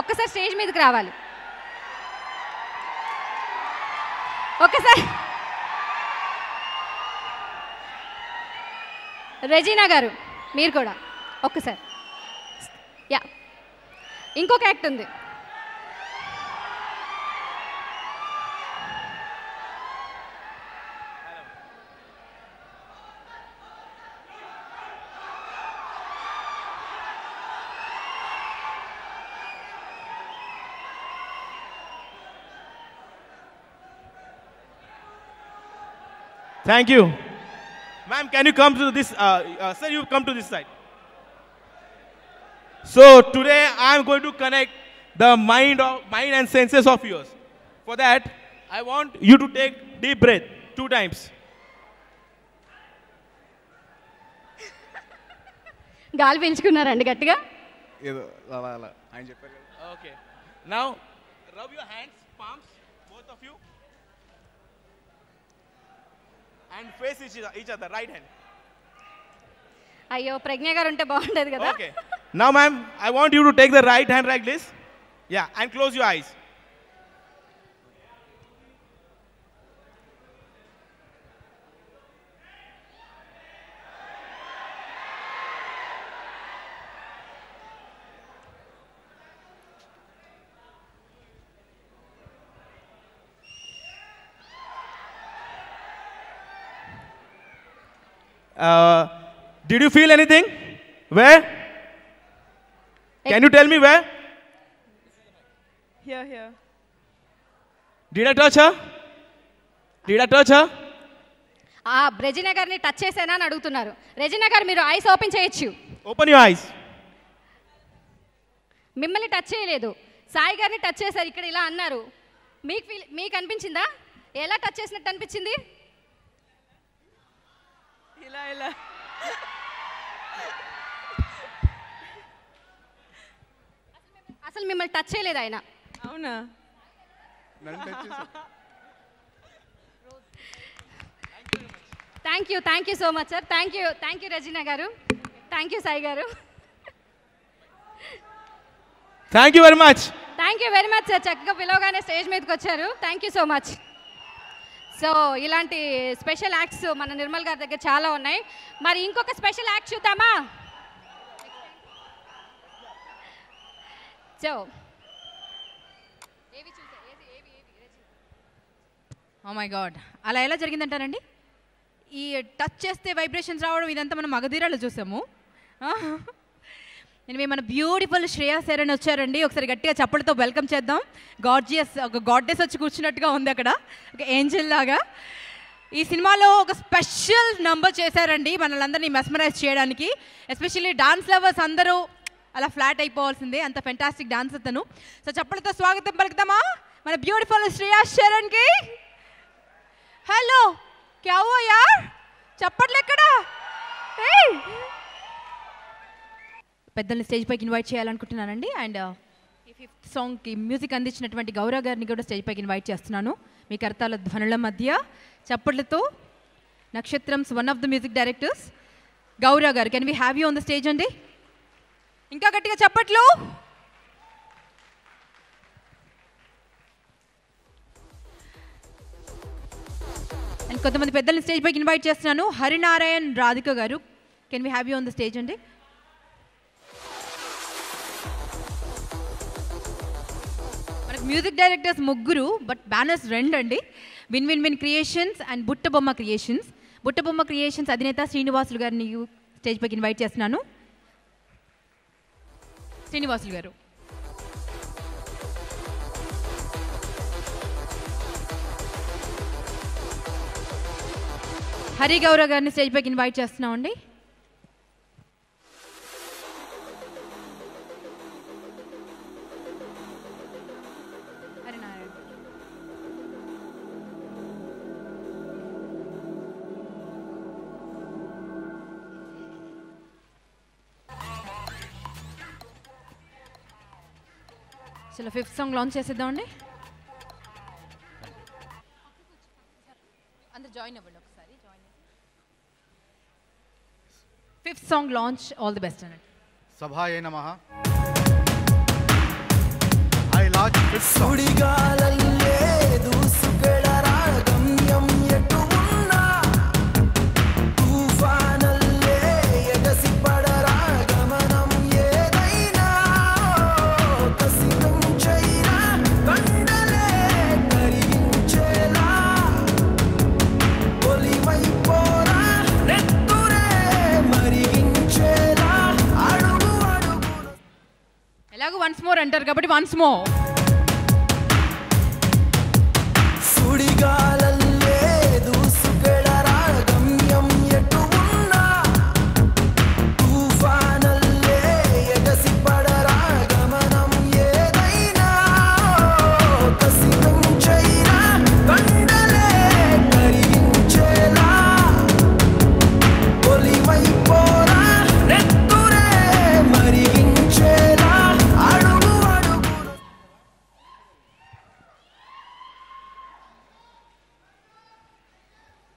ఒక్కసారి స్టేజ్ మీదకి రావాలి. ఒకసారి రెజీనా గారు మీరు కూడా. ఒక్కసారి. యా. ఇంకొక యాక్ట్ ఉంది. Thank you. Ma'am, can you come to this, uh, uh, sir, you come to this side. So today I am going to connect the mind, of, mind and senses of yours. For that, I want you to take deep breath two times. గాలి పీల్చుకున్నారండి గట్టిగా ఏదో అలా అలా ఆయన చెప్పారు కదా Okay. Now, rub your hands, And face each, each other, right hand. అయ్యో ప్రజ్ఞ గారు ఉంటే బాగుండేది కదా Okay. Now, ma'am, I want you to take the right hand like this. Yeah, and close your eyes. Uh, did you feel anything? Where? Can you tell me where? Here, here. Did I touch her? Did I touch her? ఆ రెజినా గారిని టచ్ చేశానా అని అడుగుతున్నారు రెజినా గారు మీరు ఐస్ ఓపెన్ చేయొచ్చు Open your eyes. మిమ్మల్ని టచ్ చేయలేదు సాయి గారిని టచ్ చేశారు ఇక్కడ ఇలా అన్నారు మీకు ఫీల్ మీకు అనిపించిందా ఎలా టచ్ చేసినట్టు అనిపించింది ఇలా ఇలా అసలు మిమ్మల్ని టచ్ చేయలేదు ఆయన. అవునా? Thank you thank you so much sir thank you thank you Regina గారు. థ్యాంక్ యూ సాయి గారు. Thank you very much. Thank you very much sir చక్కగా పిలవగానే స్టేజ్ మీదకి వచ్చారు. Thank you so much so ఇలాంటి స్పెషల్ యాక్ట్స్ మన నిర్మల్ గారి దగ్గర చాలా ఉన్నాయి. మరి ఇంకొక స్పెషల్ యాక్ట్ చూద్దామా? సో ఓ మై గాడ్ అలా ఎలా జరిగిందంటారండి? ఈ టచ్ చేస్తే వైబ్రేషన్స్ రావడం ఇదంతా మనం మగధీరాలు చూసాము. నేను మన బ్యూటిఫుల్ శ్రేయా శరణ్ వచ్చారండి. ఒకసారి గట్టిగా చప్పటితో వెల్కమ్ చేద్దాం. గాడ్జియస్ ఒక గాడ్డెస్ వచ్చి కూర్చున్నట్టుగా ఉంది అక్కడ. ఒక ఏంజల్ లాగా. ఈ సినిమాలో ఒక స్పెషల్ నంబర్ చేశారండి మనల్ని మెస్మరైజ్ చేయడానికి. ఎస్పెషల్లీ డాన్స్ లవర్స్ అందరూ అలా ఫ్లాట్ అయిపోవాల్సిందే. అంత ఫెంటాస్టిక్ డాన్స్ అతను. సో చప్పటితో స్వాగతం పలుకుతామా మన బ్యూటిఫుల్ శ్రేయా శరణ్కి. హలో క్యా యార్ చప్పట్లు ఎక్కడా? పెద్దల్ని స్టేజ్ పైకి ఇన్వైట్ చేయాలనుకుంటున్నానండి. అండ్ uh, ఈ ఫిఫ్త్ సాంగ్కి మ్యూజిక్ అందించినటువంటి గౌరవ్ గారిని కూడా స్టేజ్ పైకి ఇన్వైట్ చేస్తున్నాను. మీ కర్తాల ధ్వనుల మధ్య చప్పట్లతో Nakshatram's one of the music directors Gaurav గారు. Can we have you on the stage అండి? ఇంకా గట్టిగా చప్పట్లు. అండ్ కొంతమంది పెద్దల్ని స్టేజ్ పైకి ఇన్వైట్ చేస్తున్నాను. హరినారాయణ్ రాధిక గారు. Can we have you on the stage అండి? మ్యూజిక్ డైరెక్టర్స్ ముగ్గురు బట్ బ్యానర్స్ రెండు అండి win win win creations and Buttabomma creations. Buttabomma creations అధినేత శ్రీనివాసులు గారిని స్టేజ్ పైకి ఇన్వైట్ చేస్తున్నాను. శ్రీనివాసులు గారు. హరి గౌరవ్ గారిని స్టేజ్ పైకి ఇన్వైట్ చేస్తున్నామండి. చలో ఫిఫ్త్ సాంగ్ లాంచ్ చేసేద్దామండి. అందరు జాయిన్ అవ్వండి ఒకసారి join fifth song launch all the best అన్నట్టు సభాయ నమ. ఐ లాంచ్ సుడిగాలల్లే దూసుకెళరా మోర్ అంటారు కాబట్టి వన్స్ మోర్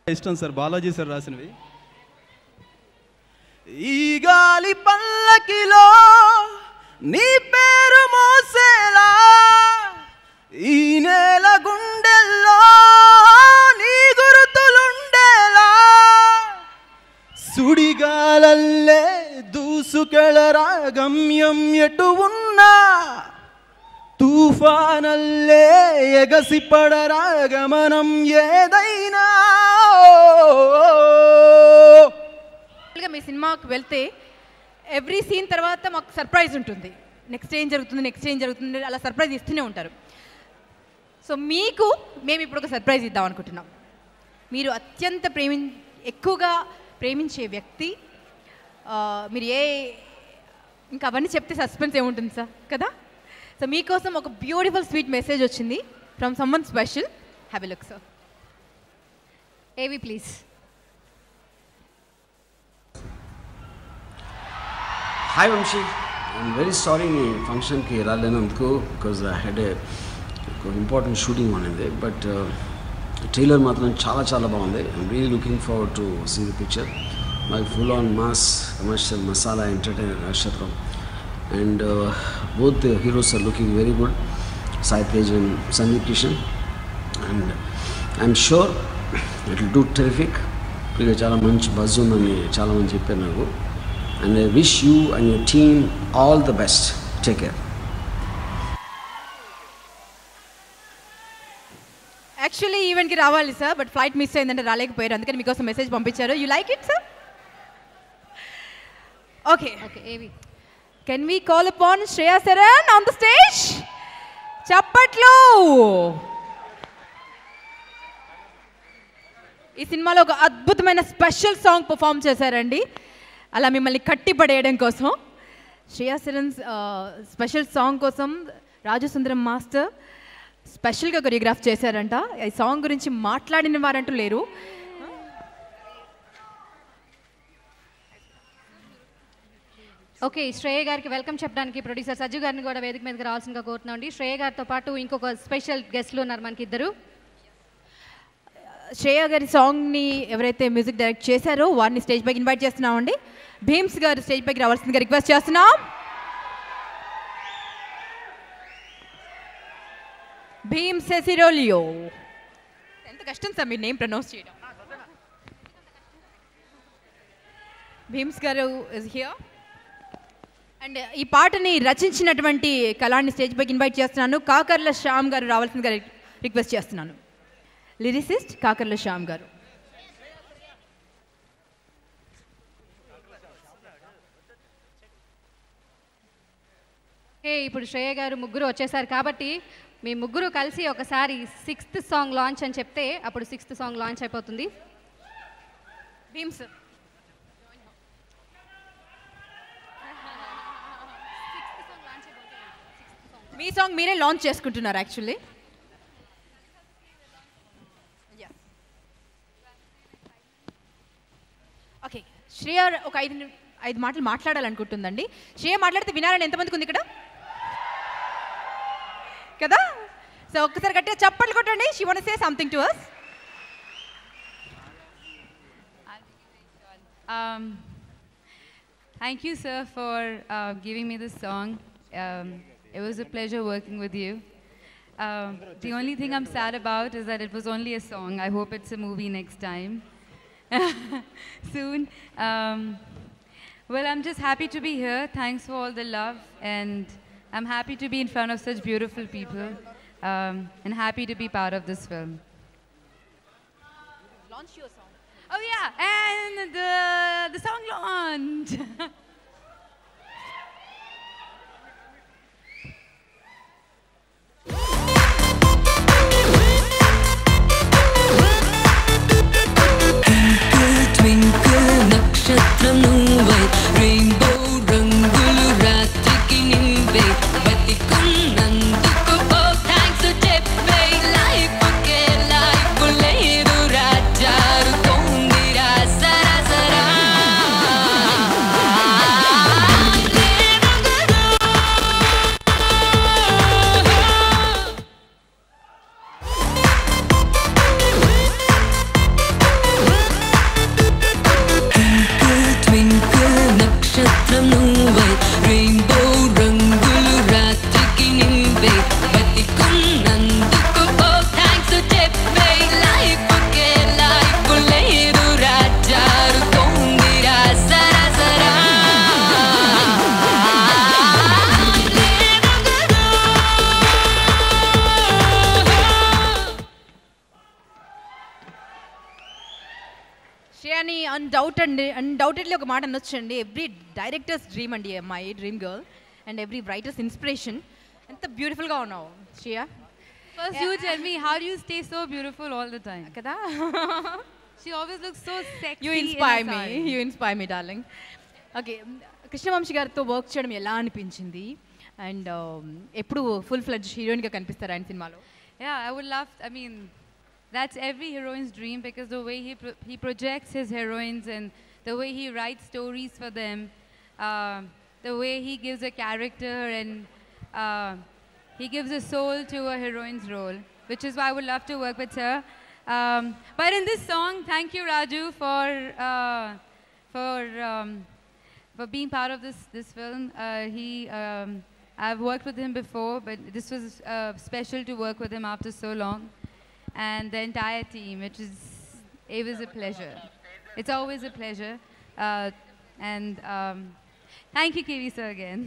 ఇష్టం సార్ బాలాజీ సార్ రాసినవి. ఈ గాలి పల్లకిలో నీ పేరు మోసేలా ఈ నేల గుండెల్లో నీ గురుతులుండేలా. సుడిగాలల్లే దూసుకెళరా గమ్యం ఎటు ఉన్నా తుఫానల్లే ఎగసిపడరా గమనం ఏదైనా. మీ సినిమాకి వెళ్తే ఎవ్రీ సీన్ తర్వాత మాకు సర్ప్రైజ్ ఉంటుంది. నెక్స్ట్ ఏం జరుగుతుంది నెక్స్ట్ ఏం జరుగుతుంది అలా సర్ప్రైజ్ ఇస్తూనే ఉంటారు. సో మీకు మేము ఇప్పుడు ఒక సర్ప్రైజ్ ఇద్దాం అనుకుంటున్నాం. మీరు అత్యంత ప్రేమి ఎక్కువగా ప్రేమించే వ్యక్తి మీరు ఏ ఇంకా అవన్నీ చెప్తే సస్పెన్స్ ఏముంటుంది సార్? కదా? సో మీకోసం ఒక బ్యూటిఫుల్ స్వీట్ మెసేజ్ వచ్చింది from someone special happy a look sir ఏవి please hi Vamsi I'm very sorry నీ ఫంక్షన్కి రాలేనందుకు because I had a important shooting ఉన్నది బట్ ట్రైలర్ మాత్రం చాలా చాలా బాగుంది I'm really looking forward to see the picture మాకు full on mass commercial masala entertainer Nakshatram and both the heroes are looking very good Sai Tej and Sandeep Kishan and I'm sure it will do terrific ఇక చాలా మంచి బజ్ ఉందని చాలామంది చెప్పారు నాకు. And I wish you and your team all the best take care actually ఈవెంట్కి రావాలి సార్ బట్ ఫ్లైట్ మిస్ అయిందంటే రాలేకపోయారు. అందుకని మీకోసం మెసేజ్ పంపించారు. You like it sir okay okay ఏవి can we call upon Shreya Saran on the stage చప్పట్లు ఈ సినిమాలో ఒక అద్భుతమైన స్పెషల్ సాంగ్ పర్ఫామ్ చేశారండి. అలా మిమ్మల్ని కట్టిపడేయడం కోసం. శ్రేయా సిరన్ స్పెషల్ సాంగ్ కోసం రాజు సుందరం మాస్టర్ స్పెషల్గా కొరియోగ్రాఫ్ చేశారంట. ఈ సాంగ్ గురించి మాట్లాడిన వారంటూ లేరు. ఓకే శ్రేయ గారికి వెల్కమ్ చెప్పడానికి ప్రొడ్యూసర్ సజ్జు గారిని కూడా వేదిక మీదకి రావాల్సిందిగా కోరుతున్నాం అండి శ్రేయ గారితో పాటు ఇంకొక స్పెషల్ గెస్ట్లు ఉన్నారు మనకి ఇద్దరు శ్రేయ గారి సాంగ్ని ఎవరైతే మ్యూజిక్ డైరెక్ట్ చేశారో వారిని స్టేజ్ పైకి ఇన్వైట్ చేస్తున్నామండి. భీమ్స్ గారు స్టేజ్ పైకి రావాల్సిందిగా రిక్వెస్ట్ చేస్తున్నాం. భీమ్ సెసిరోలియో ఎంత కష్టం సార్ మీ నేమ్ ప్రొనౌన్స్ చేయడం. భీమ్స్ గారు ఇస్ హియర్ అండ్ ఈ పాటని రచించినటువంటి కళాన్ని స్టేజ్ పైకి ఇన్వైట్ చేస్తున్నాను. కాకర్ల శ్యామ్ గారు రావాల్సిందిగా రిక్వెస్ట్ చేస్తున్నాను. లిరిసిస్ట్ కాకర్ల శ్యామ్ గారు. ఓకే ఇప్పుడు శ్రేయ గారు ముగ్గురు వచ్చేసారు కాబట్టి మీ ముగ్గురు కలిసి ఒకసారి సిక్స్త్ సాంగ్ లాంచ్ అని చెప్తే అప్పుడు సిక్స్త్ సాంగ్ లాంచ్ అయిపోతుంది. భీమ్స్. మీ సాంగ్ మీరే లాంచ్ చేసుకుంటున్నారు యాక్చువల్లీ. శ్రేయ ఒక ఐదు ఐదు మాటలు మాట్లాడాలనుకుంటుందండి. శ్రేయ మాట్లాడితే వినాలని ఎంతమందికి ఉంది ఇక్కడ? కదా? సో ఒక్కసారి గట్టిగా చప్పట్లు కొట్టండి. Sivan say something to us thank you sir for giving me the song it was a pleasure working with you the only thing I'm sad about is that it was only a song I hope it's a movie next time Soon. Um, well, I'm just happy to be here. Thanks for all the love. And I'm happy to be in front of such beautiful people. Um, and happy to be part of this film. Launch your song. Oh yeah, and the the song launch. నక్షత్రం నువ్వై అన్డౌటెడ్ అన్డౌటెడ్లీ ఒక మాట అనొచ్చండి ఎవ్రీ డైరెక్టర్స్ డ్రీమ్ అండి అమ్మాయి dream girl and every writers inspiration ఎంత బ్యూటిఫుల్గా ఉన్నావు Shreya you tell me, how do you stay so beautiful all the time? Kada? she always looks so sexy. You inspire me. You inspire me darling okay Krishna Vamsi గారితో వర్క్ చేయడం ఎలా అనిపించింది అండ్ ఎప్పుడు ఫుల్ ఫ్లెడ్జ్ హీరోయిన్గా కనిపిస్తారు ఆయన సినిమాలో Yeah, I would love. I mean, that's every heroine's dream because the way he pro- he projects his heroines and the way he writes stories for them, uh, the way he gives a character and uh, he gives a soul to a heroine's role, which is why I would love to work with her. Um, but in this song, thank you, Raju, for uh, for um, for being part of this this film. Uh, he um, I've worked with him before, but this was uh, special to work with him after so long, and the entire team. It it was a pleasure. It's always a pleasure, uh, and um, thank you, KV sir, again.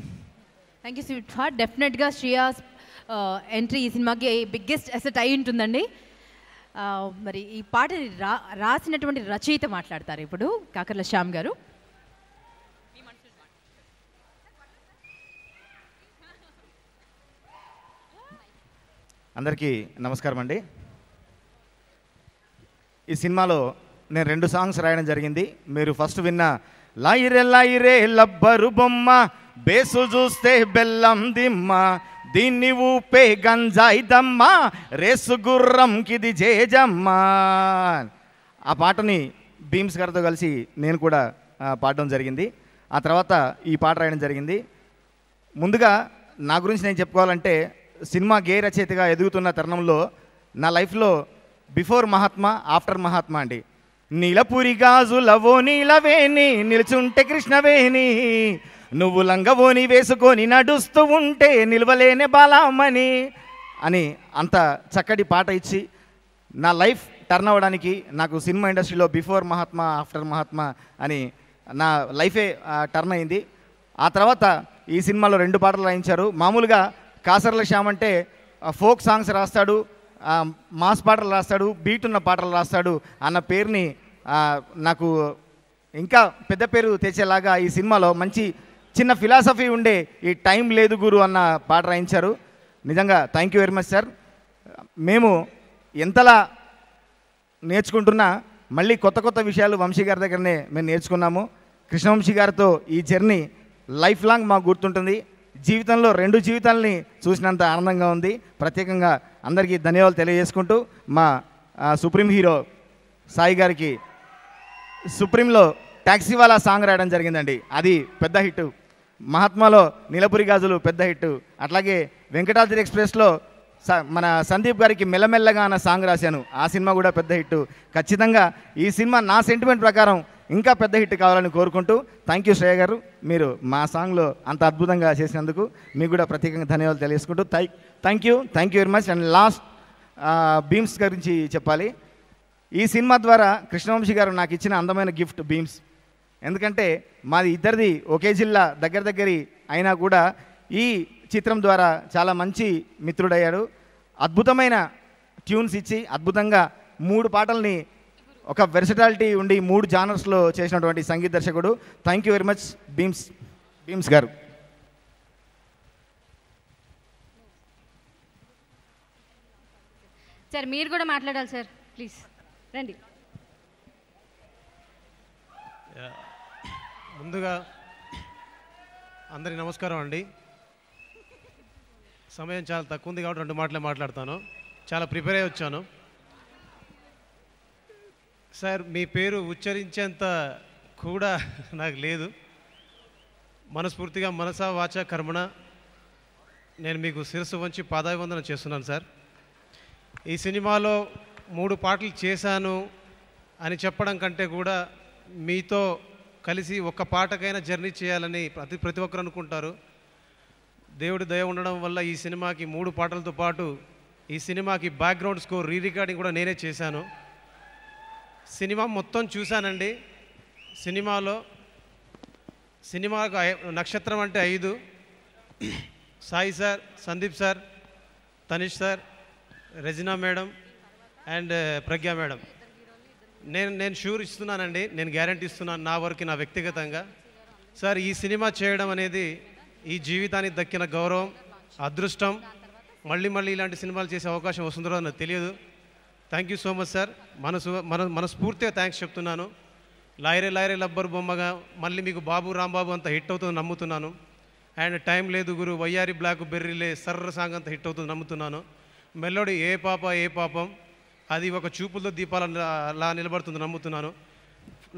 Thank you sweet డెఫినెట్గా శ్రేయాస్ ఎంట్రీ ఈ సినిమాకి బిగ్గెస్ట్ అసెట్ అయి ఉంటుందండి. మరి ఈ పాటని రా రాసినటువంటి రచయిత మాట్లాడతారు ఇప్పుడు కాకర్ల శ్యామ్ గారు. అందరికీ నమస్కారం అండి ఈ సినిమాలో నేను రెండు సాంగ్స్ రాయడం జరిగింది. మీరు ఫస్ట్ విన్న లాయిరే లాయిరే లబ్బరు బొమ్మ బేసు చూస్తే బెల్లం దిమ్మ దీన్ని ఊపే గంజాయి దమ్మ రేసు గుర్రం కిది జేజమ్మ. ఆ పాటని భీమ్స్ గారితో కలిసి నేను కూడా పాడడం జరిగింది. ఆ తర్వాత ఈ పాట రాయడం జరిగింది. ముందుగా నా గురించి నేను చెప్పుకోవాలంటే సినిమా గే రచయితగా ఎదుగుతున్న తరుణంలో నా లైఫ్లో బిఫోర్ మహాత్మా ఆఫ్టర్ మహాత్మా అండి. నీలపురి గాజులవో నీలవేణి నిలుచుంటే కృష్ణవేణి. నువ్వు లంగవోని వేసుకొని నడుస్తూ ఉంటే నిలవలేనే బాలామణి అని అంత చక్కటి పాట ఇచ్చి నా లైఫ్ టర్న్ అవ్వడానికి నాకు సినిమా ఇండస్ట్రీలో బిఫోర్ మహాత్మా ఆఫ్టర్ మహాత్మా అని నా లైఫే టర్న్ అయింది. ఆ తర్వాత ఈ సినిమాలో రెండు పాటలు రాయించారు. మామూలుగా కాసర్ల శ్యామ్ అంటే ఫోక్ సాంగ్స్ రాస్తాడు మాస్ పాటలు రాస్తాడు బీట్ ఉన్న పాటలు రాస్తాడు అన్న పేరుని నాకు ఇంకా పెద్ద పేరు తెచ్చేలాగా ఈ సినిమాలో మంచి చిన్న ఫిలాసఫీ ఉండే ఈ టైం లేదు గురు అన్న పాట రాయించారు. నిజంగా thank you very much sir మేము ఎంతలా నేర్చుకుంటున్నా మళ్ళీ కొత్త కొత్త విషయాలు వంశీ గారి దగ్గరనే మేము నేర్చుకున్నాము. కృష్ణవంశీ గారితో ఈ జర్నీ లైఫ్ లాంగ్ మాకు గుర్తుంటుంది. జీవితంలో రెండు జీవితాలని చూసినంత ఆనందంగా ఉంది. ప్రత్యేకంగా అందరికీ ధన్యవాదాలు తెలియజేసుకుంటూ మా సుప్రీం హీరో సాయి గారికి సుప్రీంలో ట్యాక్సీ వాలా సాంగ్ రాయడం జరిగిందండి. అది పెద్ద హిట్ మహాత్మాలో నీలపురి గాజులు పెద్ద హిట్ అట్లాగే వెంకటాద్రి ఎక్స్ప్రెస్లో స- మన సందీప్ గారికి మెల్లమెల్లగా అన్న సాంగ్ రాశాను. ఆ సినిమా కూడా పెద్ద హిట్ ఖచ్చితంగా ఈ సినిమా నా సెంటిమెంట్ ప్రకారం ఇంకా పెద్ద హిట్ కావాలని కోరుకుంటూ థ్యాంక్ యూ శ్రేయ గారు. మీరు మా సాంగ్లో అంత అద్భుతంగా చేసినందుకు మీకు కూడా ప్రత్యేకంగా ధన్యవాదాలు తెలియజేసుకుంటూ thank thank you thank you very much and last Bheems గురించి చెప్పాలి. ఈ సినిమా ద్వారా కృష్ణవంశీ గారు నాకు ఇచ్చిన అందమైన గిఫ్ట్ బీమ్స్ ఎందుకంటే మాది ఇద్దరిది ఒకే జిల్లా దగ్గర దగ్గరి అయినా కూడా ఈ చిత్రం ద్వారా చాలా మంచి మిత్రుడయ్యాడు. అద్భుతమైన ట్యూన్స్ ఇచ్చి అద్భుతంగా మూడు పాటల్ని ఒక వెర్సటాలిటీ ఉండి మూడు జానర్స్లో చేసినటువంటి సంగీత దర్శకుడు. Thank you very much Bheems Bheems గారు. సార్ మీరు కూడా మాట్లాడాలి సార్ ప్లీజ్. రండి. ముందుగా అందరి నమస్కారం అండి. సమయం చాలా తక్కువ ఉంది కాబట్టి రెండు మాటలే మాట్లాడతాను. చాలా ప్రిపేర్ అయ్యి వచ్చాను. సార్ మీ పేరు ఉచ్చరించేంత కూడా నాకు లేదు. మనస్ఫూర్తిగా మనసా వాచ కర్మణ నేను మీకు శిరస్సు వంచి పాదాభివందన చేస్తున్నాను సార్. ఈ సినిమాలో మూడు పాటలు చేశాను అని చెప్పడం కంటే కూడా మీతో కలిసి ఒక్క పాటకైనా జర్నీ చేయాలని ప్రతి ప్రతి ఒక్కరు అనుకుంటారు. దేవుడి దయ ఉండడం వల్ల ఈ సినిమాకి మూడు పాటలతో పాటు ఈ సినిమాకి బ్యాక్గ్రౌండ్ స్కోర్ రీ రికార్డింగ్ కూడా నేనే చేశాను. సినిమా మొత్తం చూశానండి. సినిమాలో సినిమాకు నక్షత్రం అంటే ఐదు. Sai sir Sandeep sir Tanish sir Regina madam and uh, Pragya madam. నేను నేను షూర్ ఇస్తున్నానండి. నేను గ్యారంటీ ఇస్తున్నాను నా వరకు నా వ్యక్తిగతంగా. సార్ ఈ సినిమా చేయడం అనేది ఈ జీవితానికి దక్కిన గౌరవం అదృష్టం. మళ్ళీ మళ్ళీ ఇలాంటి సినిమాలు చేసే అవకాశం వస్తుందో నాకు తెలియదు. Thank you so much sir మనసు మన మనస్ఫూర్తిగా థ్యాంక్స్ చెప్తున్నాను. లాయరే లాయరే లబ్బర్ బొమ్మగా మళ్ళీ మీకు బాబు రాంబాబు అంత హిట్ అవుతుంది నమ్ముతున్నాను. అండ్ టైం లేదు గురు వయ్యారి బ్లాక్ బెర్రీలే సర్ర సాంగ్ అంత హిట్ అవుతుంది నమ్ముతున్నాను. మెలోడీ ఏ పాప ఏ పాపం అది ఒక చూపులతో దీపాల లా నిలబడుతుంది నమ్ముతున్నాను.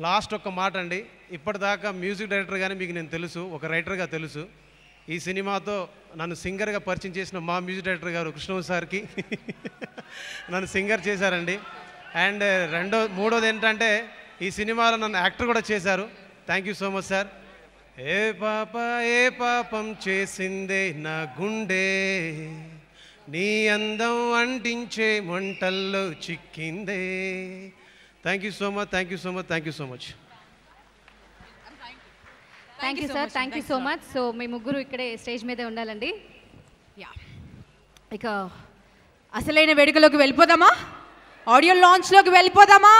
లాస్ట్ ఒక్క మాట అండి. ఇప్పటిదాకా మ్యూజిక్ డైరెక్టర్ కానీ మీకు నేను తెలుసు ఒక రైటర్గా తెలుసు. ఈ సినిమాతో నన్ను సింగర్గా పరిచయం చేసిన మా మ్యూజిక్ డైరెక్టర్ గారు కృష్ణం సార్కి నన్ను సింగర్ చేశారండి. అండ్ రెండో మూడోది ఏంటంటే ఈ సినిమాలో నన్ను యాక్టర్ కూడా చేశారు. Thank you so much sir ఏ పాప ఏ పాపం చేసిందే నా గుండె. నీ అందం అంటించే మంటల్లో చిక్కిందే. Thank you so much thank you so much thank you so much thank you sir thank you so much so మీ ముగ్గురు ఇక్కడే స్టేజ్ మీదే ఉండాలండి. యా ఇక అసలైన వేడుకలోకి వెళ్ళిపోదామా? ఆడియో లాంచ్లోకి వెళ్ళిపోదామా?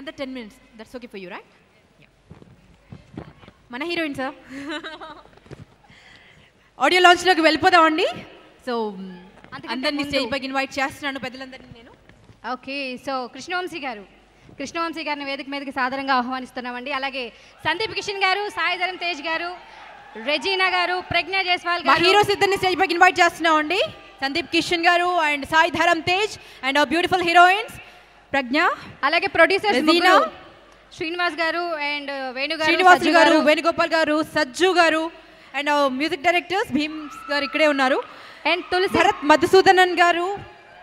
Another 10 minutes. That's okay for you, right? మన హీరోయిన్ సార్ ఆడియో లాంచ్లోకి వెళ్ళిపోదామండి సో అందరినీ స్టేజ్ పైకి ఇన్వైట్ చేస్తున్నాను పెద్దలందరినీ నేను. ఓకే సో కృష్ణవంశీ గారు. కృష్ణవంశీ గారిని వేదిక మీదకి సాదరంగా ఆహ్వానిస్తున్నామండి. అలాగే సందీప్ కిషన్ గారు సాయిధరం తేజ్ గారు రెజీనా గారు ప్రజ్ఞ జైస్వాల్ గారు. హీరోస్ ఇద్దరిని స్టేజ్ పైకి ఇన్వైట్ చేస్తున్నామండి. సందీప్ కిషన్ గారు and Sai Dharam Tej and beautiful heroines Pragya అలాగే ప్రొడ్యూసర్స్ రెజీనా శ్రీనివాస్ గారు అండ్ వేణు గారు సజ్జు గారు వేణుగోపాల్ గారు సజ్జు గారు అండ్ మ్యూజిక్ డైరెక్టర్స్ భీమ్ గారు ఇక్కడే ఉన్నారు. అండ్ తులసి భరత్ మధుసూదనన్ గారు.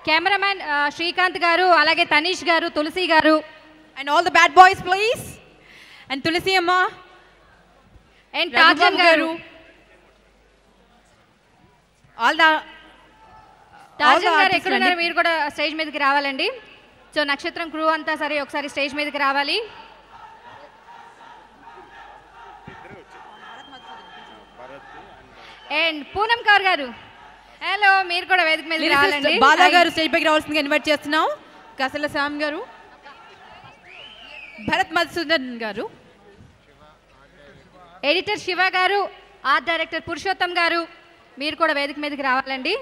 కెమెరామ్యాన్ శ్రీకాంత్ గారు అలాగే తనీష్ గారు తులసి గారు. And all the bad boys please. And Tulasi అమ్మ. అండ్ టార్జన్ గారు. ఆల్ ద టార్జన్ గారు ఎక్కడున్నారు? మీరు కూడా స్టేజ్ మీదకి రావాలండి. సో నక్షత్రం క్రూ అంతా సరే ఒకసారి స్టేజ్ మీదకి రావాలి. అండ్ పూనం కౌర్ గారు హలో మీరు కూడా వేదిక మీదకి రావాలండి. బాలా గారు స్టేజ్ పైకి రావాల్సిందిగా ఇన్వైట్ చేస్తున్నాం. కసల శ్యామ్ గారు భరత్ మధుసూదన్ గారు. ఎడిటర్ శివ గారు ఆర్ట్ డైరెక్టర్ పురుషోత్తం గారు మీరు కూడా వేదిక మీదకి రావాలండి.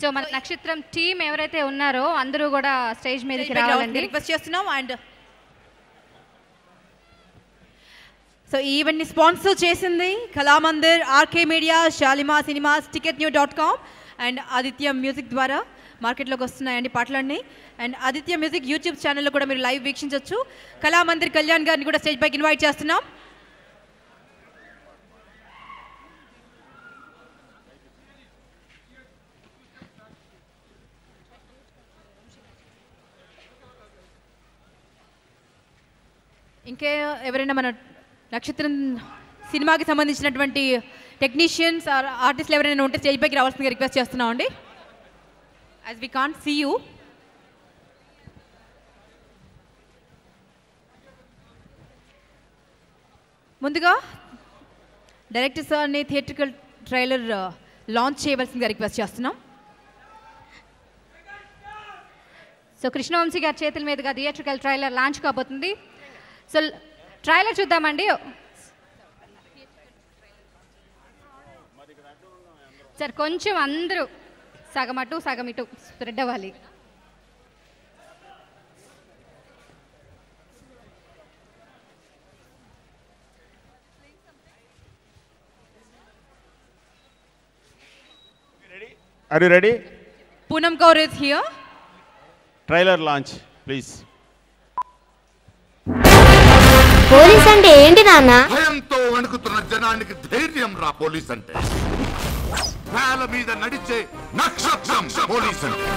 సో మన నక్షత్రం టీం ఎవరైతే ఉన్నారో అందరూ కూడా స్టేజ్ మీదకి రావాలండి. రిక్వెస్ట్ చేస్తున్నాం అండ్ సో ఈ ఈవెంట్ని స్పాన్సర్ చేసింది Kalamandir RK media Shalimar cinemas ticket new dot com and Aditya music ద్వారా మార్కెట్లోకి వస్తున్నాయండి పాటలన్నీ. అండ్ ఆదిత్య మ్యూజిక్ యూట్యూబ్ ఛానల్లో కూడా మీరు లైవ్ వీక్షించవచ్చు కళామందిర్ కళ్యాణ్ గారిని కూడా స్టేజ్ పైకి ఇన్వైట్ చేస్తున్నాం. ఇంకే ఎవరైనా మన నక్షత్రం సినిమాకి సంబంధించినటువంటి టెక్నీషియన్స్ ఆర్ ఆర్టిస్టులు ఎవరైనా ఉంటే స్టేజ్ పైకి రావాల్సిందిగా రిక్వెస్ట్ చేస్తున్నాం అండి. As we can't see you ముందుగా డైరెక్టర్ సార్ని థియేట్రికల్ ట్రైలర్ uh, లాంచ్ చేయవలసిందిగా రిక్వెస్ట్ చేస్తున్నాం. సో కృష్ణవంశీ గారి చేతుల మీదుగా థియేట్రికల్ ట్రైలర్ లాంచ్ కాబోతుంది. సో ట్రైలర్ చూద్దామండి. సార్ కొంచెం అందరూ సగం అటు సగం ఇటు స్ప్రెడ్ అవ్వాలి. Are you ready Poonam Kaur is here trailer launch please police అంటే ఏంటి నాన్న? భయంతో వణుకుతున్న జనానికి ధైర్యం రా పోలీస్ అంటే. నేల మీద నడిచే నక్షత్రం పోలీస్ అంటే.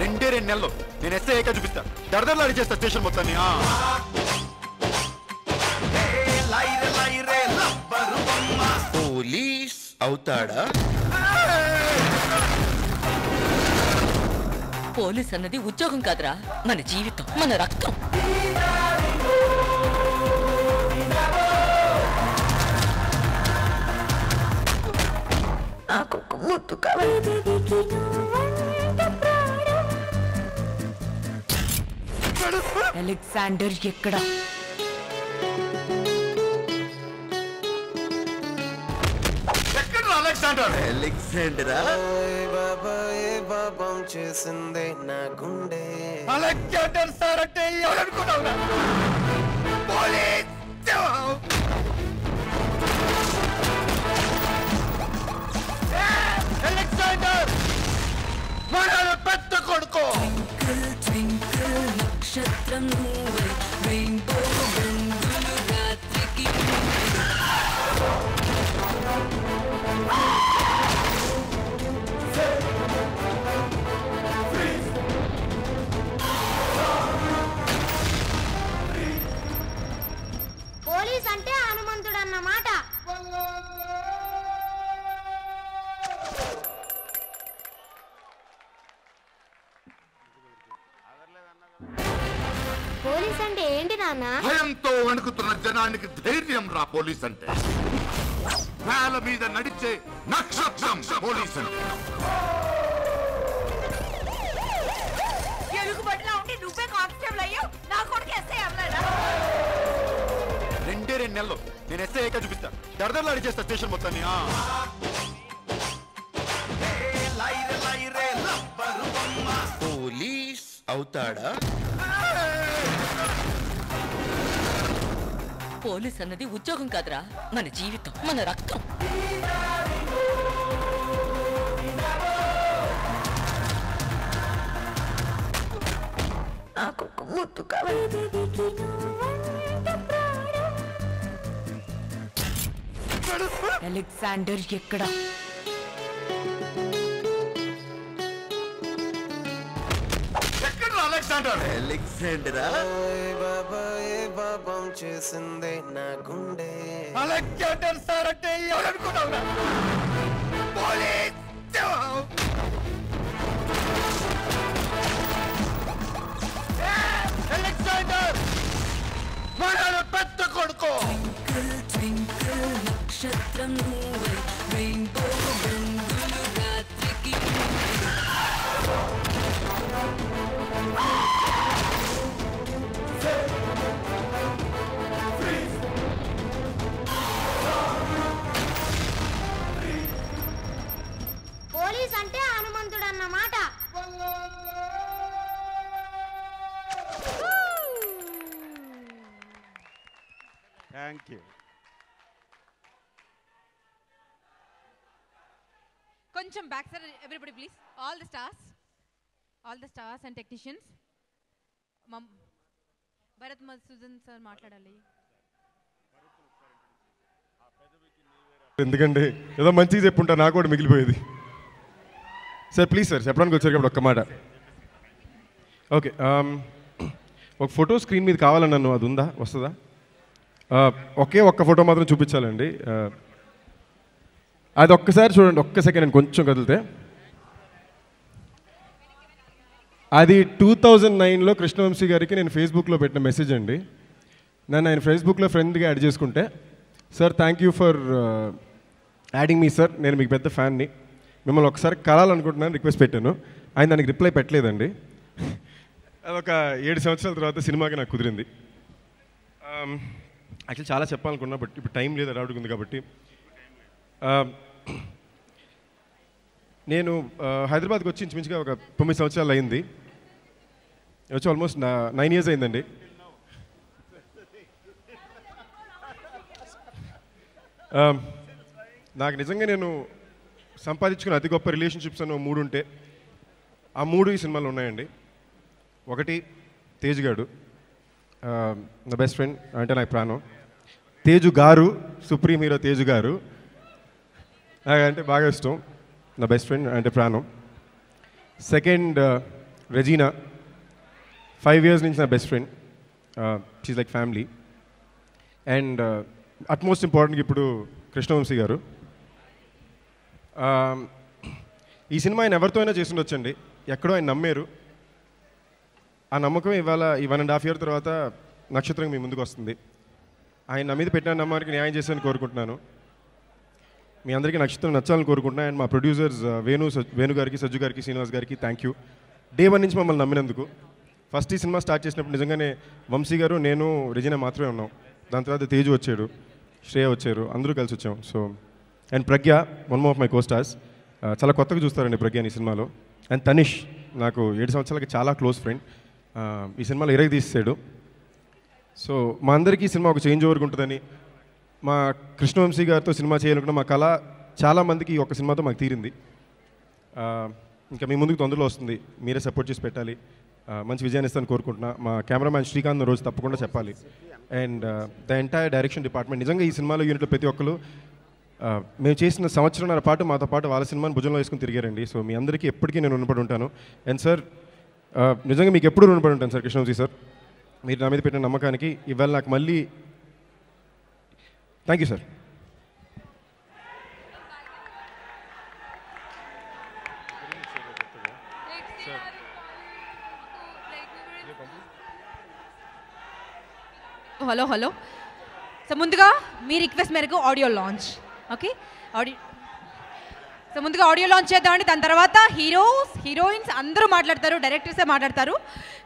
రెండే రెండు నెలలు. నేను ఎస్ఐ అయ్యాక చూపిస్తా. దడదలు అడిచేస్తా స్టేషన్ మొత్తాన్ని ఆ. లైరే లైరే లబ్బరు బొమ్మ పోలీస్ అవుతాడా? పోలీస్ అన్నది ఉద్యోగం కాదురా. మన జీవితం మన రక్తం. నాకు ఒక ముద్దు కావాలి. అలెగ్జాండర్ ఎక్కడ? అలెగ్జాండర్ అలెగ్జాండరా పాపం చేసిందే నా గుండె. అలెగ్జాండర్ సార్ అంటే ఎవరనుకున్నావురా పోలీస్! జనానికి ధైర్యం రా పోలీస్ అంటే నేల మీద నడిచే నక్షత్రం పోలీస్ అంటే ఎలుగుబడిలా ఉండి నువ్వే కానిస్టేబుల్ అయ్యావు. నా కొడుకు ఎస్ఐ అవ్వలేడా రెండే రెండు నెలలు. నేను ఎస్ఐ ఏక చూపిస్తా. దరదరలు అడిచేస్తా స్టేషన్ మొత్తాన్ని. పోలీస్ అవుతాడా? పోలీస్ అన్నది ఉద్యోగం కాదురా. మన జీవితం మన రక్తం. నాకు ఒక ముద్దు కావాలి. అలెగ్జాండర్ ఎక్కడ? అలెగ్జాండర్. అలెగ్జాండరా? పాపం చేసిందే నా గుండె? అలెగ్జాండర్ సార్ అంటే పోలీస్! అలెగ్జాండర్! మన పెద్ద కొడుకు! నక్షత్రం రెయిన్బో పోలీస్ అంటే హనుమంతుడు అన్నమాట థ్యాంక్ యూ కొంచెం back sir everybody please all the stars all the stars and technicians mum Bharat Madhusudan sir మాట్లాడాలి. ఎందుకంటే ఏదో మంచిగా చెప్పుంటా నాకు కూడా మిగిలిపోయేది. సార్ ప్లీజ్ సార్ చెప్పడానికి వచ్చారు కాబట్టి ఒక్క మాట. ఓకే um, ఒక ఫోటో స్క్రీన్ మీద కావాలని నన్ను అది ఉందా? వస్తుందా? Uh, ఒకే ఒక్క ఫోటో మాత్రం చూపించాలండి. Uh, అది ఒక్కసారి చూడండి ఒక్క సెకండ్ నేను కొంచెం కదిలితే. అది టూ థౌజండ్ నైన్లో కృష్ణవంశీ గారికి నేను ఫేస్బుక్లో పెట్టిన మెసేజ్ అండి. నన్ను ఆయన ఫేస్బుక్లో ఫ్రెండ్గా యాడ్ చేసుకుంటే sir thank you for adding me sir నేను మీకు పెద్ద ఫ్యాన్ని. మిమ్మల్ని ఒకసారి కలాలనుకుంటున్నాను రిక్వెస్ట్ పెట్టాను. ఆయన దానికి రిప్లై పెట్టలేదండి. అదొక ఏడు సంవత్సరాల తర్వాత సినిమాకి నాకు కుదిరింది. Um, యాక్చువల్ చాలా చెప్పాలనుకున్నా బట్ ఇప్పుడు టైం లేదు అడవుడు ఉంది కాబట్టి. Um, నేను uh, హైదరాబాద్కి వచ్చి ఇంచుమించుగా ఒక తొమ్మిది సంవత్సరాలు అయింది. వచ్చి ఆల్మోస్ట్ నా నైన్ ఇయర్స్ అయిందండి. Um, నాకు నిజంగా నేను సంపాదించుకున్న అతి గొప్ప రిలేషన్షిప్స్ అని మూడు ఉంటే ఆ మూడు ఈ సినిమాలో ఉన్నాయండి. ఒకటి తేజ్ గారు. Um, నా బెస్ట్ ఫ్రెండ్ అంటే నాకు ప్రాణం. తేజు గారు సుప్రీం హీరో తేజు గారు. నాకు అంటే బాగా ఇష్టం. నా బెస్ట్ ఫ్రెండ్ అంటే ప్రాణం. Second uh, Regina. Five years నుంచి నా best friend she's like family and utmost important ఇప్పుడు కృష్ణవంశీ గారు. Um, ఈ సినిమా ఆయన ఎవరితో అయినా చేసిండొచ్చండి. ఎక్కడో ఆయన నమ్మారు. ఆ నమ్మకం ఇవాళ ఈ వన్ అండ్ హాఫ్ ఇయర్ తర్వాత నక్షత్రం మీ ముందుకు వస్తుంది. ఆయన నా మీద పెట్టిన నమ్మకానికి న్యాయం చేశాను కోరుకుంటున్నాను. మీ అందరికీ నక్షత్రం నచ్చాలని కోరుకుంటున్నాను అండ్ మా ప్రొడ్యూసర్స్ uh, వేణు సజ్- వేణు గారికి సజ్జు గారికి శ్రీనివాస్ గారికి థ్యాంక్ యూ డే వన్ నుంచి మమ్మల్ని నమ్మినందుకు. ఫస్ట్ ఈ సినిమా స్టార్ట్ చేసినప్పుడు నిజంగానే వంశీ గారు నేను రెజినా మాత్రమే ఉన్నాం. దాని తర్వాత తేజు వచ్చాడు శ్రేయ వచ్చారు అందరూ కలిసి వచ్చాం. So and Pragya one of my costars చాలా కొత్తగా చూస్తారండి ప్రజ్ఞ ఈ సినిమాలో. అండ్ తనిష్ నాకు ఏడు సంవత్సరాలకి చాలా క్లోజ్ ఫ్రెండ్. ఈ సినిమాలో ఇరగ తీసాడు సో మా అందరికీ ఈ సినిమా ఒక చేంజ్ ఓవర్గా ఉంటుందని మా కృష్ణవంశీ గారితో సినిమా చేయాలనుకున్న మా కళ చాలా మందికి ఈ ఒక సినిమాతో మాకు తీరింది. ఇంకా మీ ముందుకు తొందరలో వస్తుంది. మీరే సపోర్ట్ చేసి పెట్టాలి. మంచి విజయాన్ని ఇస్తాను కోరుకుంటున్నా. మా కెమెరామ్యాన్ శ్రీకాంత్ రోజు తప్పకుండా చెప్పాలి. And the entire direction department. నిజంగా ఈ సినిమాలో యూనిట్లో ప్రతి ఒక్కరు మేము చేసిన సంవత్సరంన్నర పాటు మాతో పాటు వాళ్ళ సినిమాని భుజంలో వేసుకుని తిరిగారండి. సో మీ అందరికీ ఎప్పటికీ నేను రుణపడి ఉంటాను. అండ్ సార్ నిజంగా మీకు ఎప్పుడు రుణపడి ఉంటాను సార్ కృష్ణవంశీ సార్? మీరు నా మీద పెట్టిన నమ్మకానికి ఇవాళ నాకు మళ్ళీ thank you sir. Hello hello. So ముందుగా మీ రిక్వెస్ట్ మేరకు audio launch okay audio so ముందుగా ఆడియో లాంచ్ చేద్దామండి. దాని తర్వాత హీరోస్ హీరోయిన్స్ అందరూ మాట్లాడతారు డైరెక్టర్సే మాట్లాడతారు.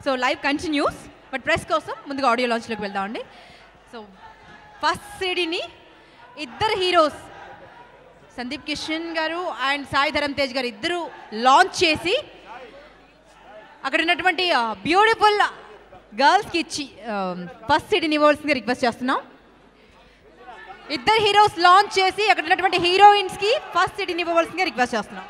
So live continues but press కోసం ముందుగా ఆడియో లాంచ్లోకి వెళ్దామండి. సో ఫస్ట్ సిడీని ఇద్దరు హీరోస్ సందీప్ కిషన్ గారు అండ్ సాయి ధరమ్ తేజ్ గారు ఇద్దరు లాంచ్ చేసి అక్కడ ఉన్నటువంటి uh, బ్యూటిఫుల్ గర్ల్స్కి ఇచ్చి ఫస్ట్ సిడీని ఇవ్వాల్సిందిగా రిక్వెస్ట్ చేస్తున్నాం. ఇద్దరు హీరోస్ లాంచ్ చేసి అక్కడ ఉన్నటువంటి హీరోయిన్స్కి ఫస్ట్ సిడీని ఇవ్వవలసిందిగా రిక్వెస్ట్ చేస్తున్నాం.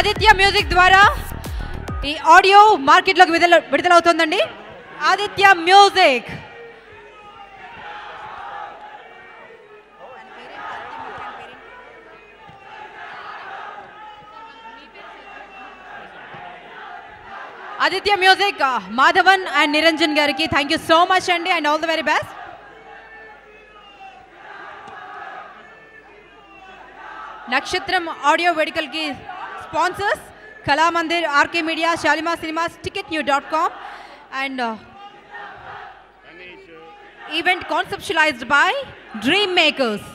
ఆదిత్య మ్యూజిక్ ద్వారా ఈ ఆడియో మార్కెట్లోకి విడుదల విడుదలవుతుందండి. Aditya music. Aditya music Madhavan and Niranjan గారికి థ్యాంక్ యూ సో మచ్ అండి and all the very best Nakshatram audio వేడుకలకి sponsors Kalamandir RK media Shalimar cinemas ticket new dot com and event conceptualised by dream makers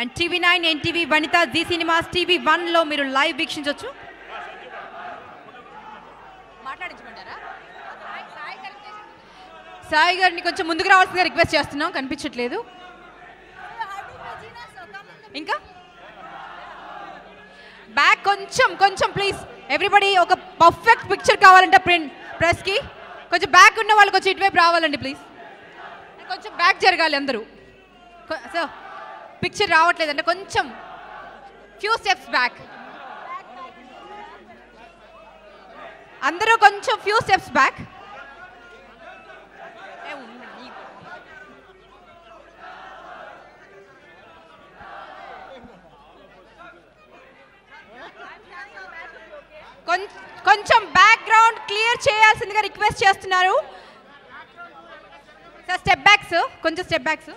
and TV nine NTV Vanitha Zee cinemas TV వన్లో మీరు లైవ్ వీక్షించవచ్చు సాయి గారిని కొంచెం ముందుకు రావాల్సిందిగా రిక్వెస్ట్ చేస్తున్నాం. కనిపించట్లేదు. ఇంకా? బ్యాక్ కొంచెం కొంచెం ప్లీజ్ ఎవ్రీబడి ఒక పర్ఫెక్ట్ పిక్చర్ కావాలంటే ప్రింట్ ప్రెస్కి కొంచెం బ్యాక్ ఉన్న వాళ్ళు కొంచెం ఇటువైపు రావాలండి ప్లీజ్ కొంచెం బ్యాక్ జరగాలి అందరూ. సో పిక్చర్ రావట్లేదంటే కొంచెం ఫ్యూ స్టెప్స్ బ్యాక్ అందరూ కొంచెం ఫ్యూ స్టెప్స్ బ్యాక్ కొంచెం బ్యాక్గ్రౌండ్ క్లియర్ చేయాల్సిందిగా రిక్వెస్ట్ చేస్తున్నారు. సార్ స్టెప్ బ్యాక్స్ కొంచెం స్టెప్ బ్యాక్స్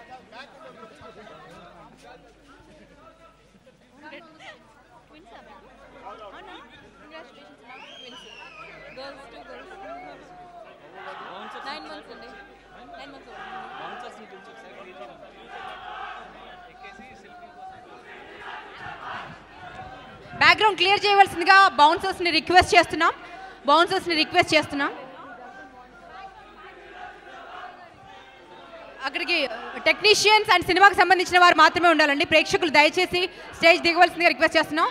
బ్యాక్గ్రౌండ్ క్లియర్ చేయవలసిందిగా బౌన్సర్స్ని రిక్వెస్ట్ చేస్తున్నాం. బౌన్సర్స్ని రిక్వెస్ట్ చేస్తున్నాం. అక్కడికి టెక్నీషియన్స్ అండ్ సినిమాకి సంబంధించిన వారు మాత్రమే ఉండాలండి. ప్రేక్షకులు దయచేసి స్టేజ్ దిగవలసిందిగా రిక్వెస్ట్ చేస్తున్నాం.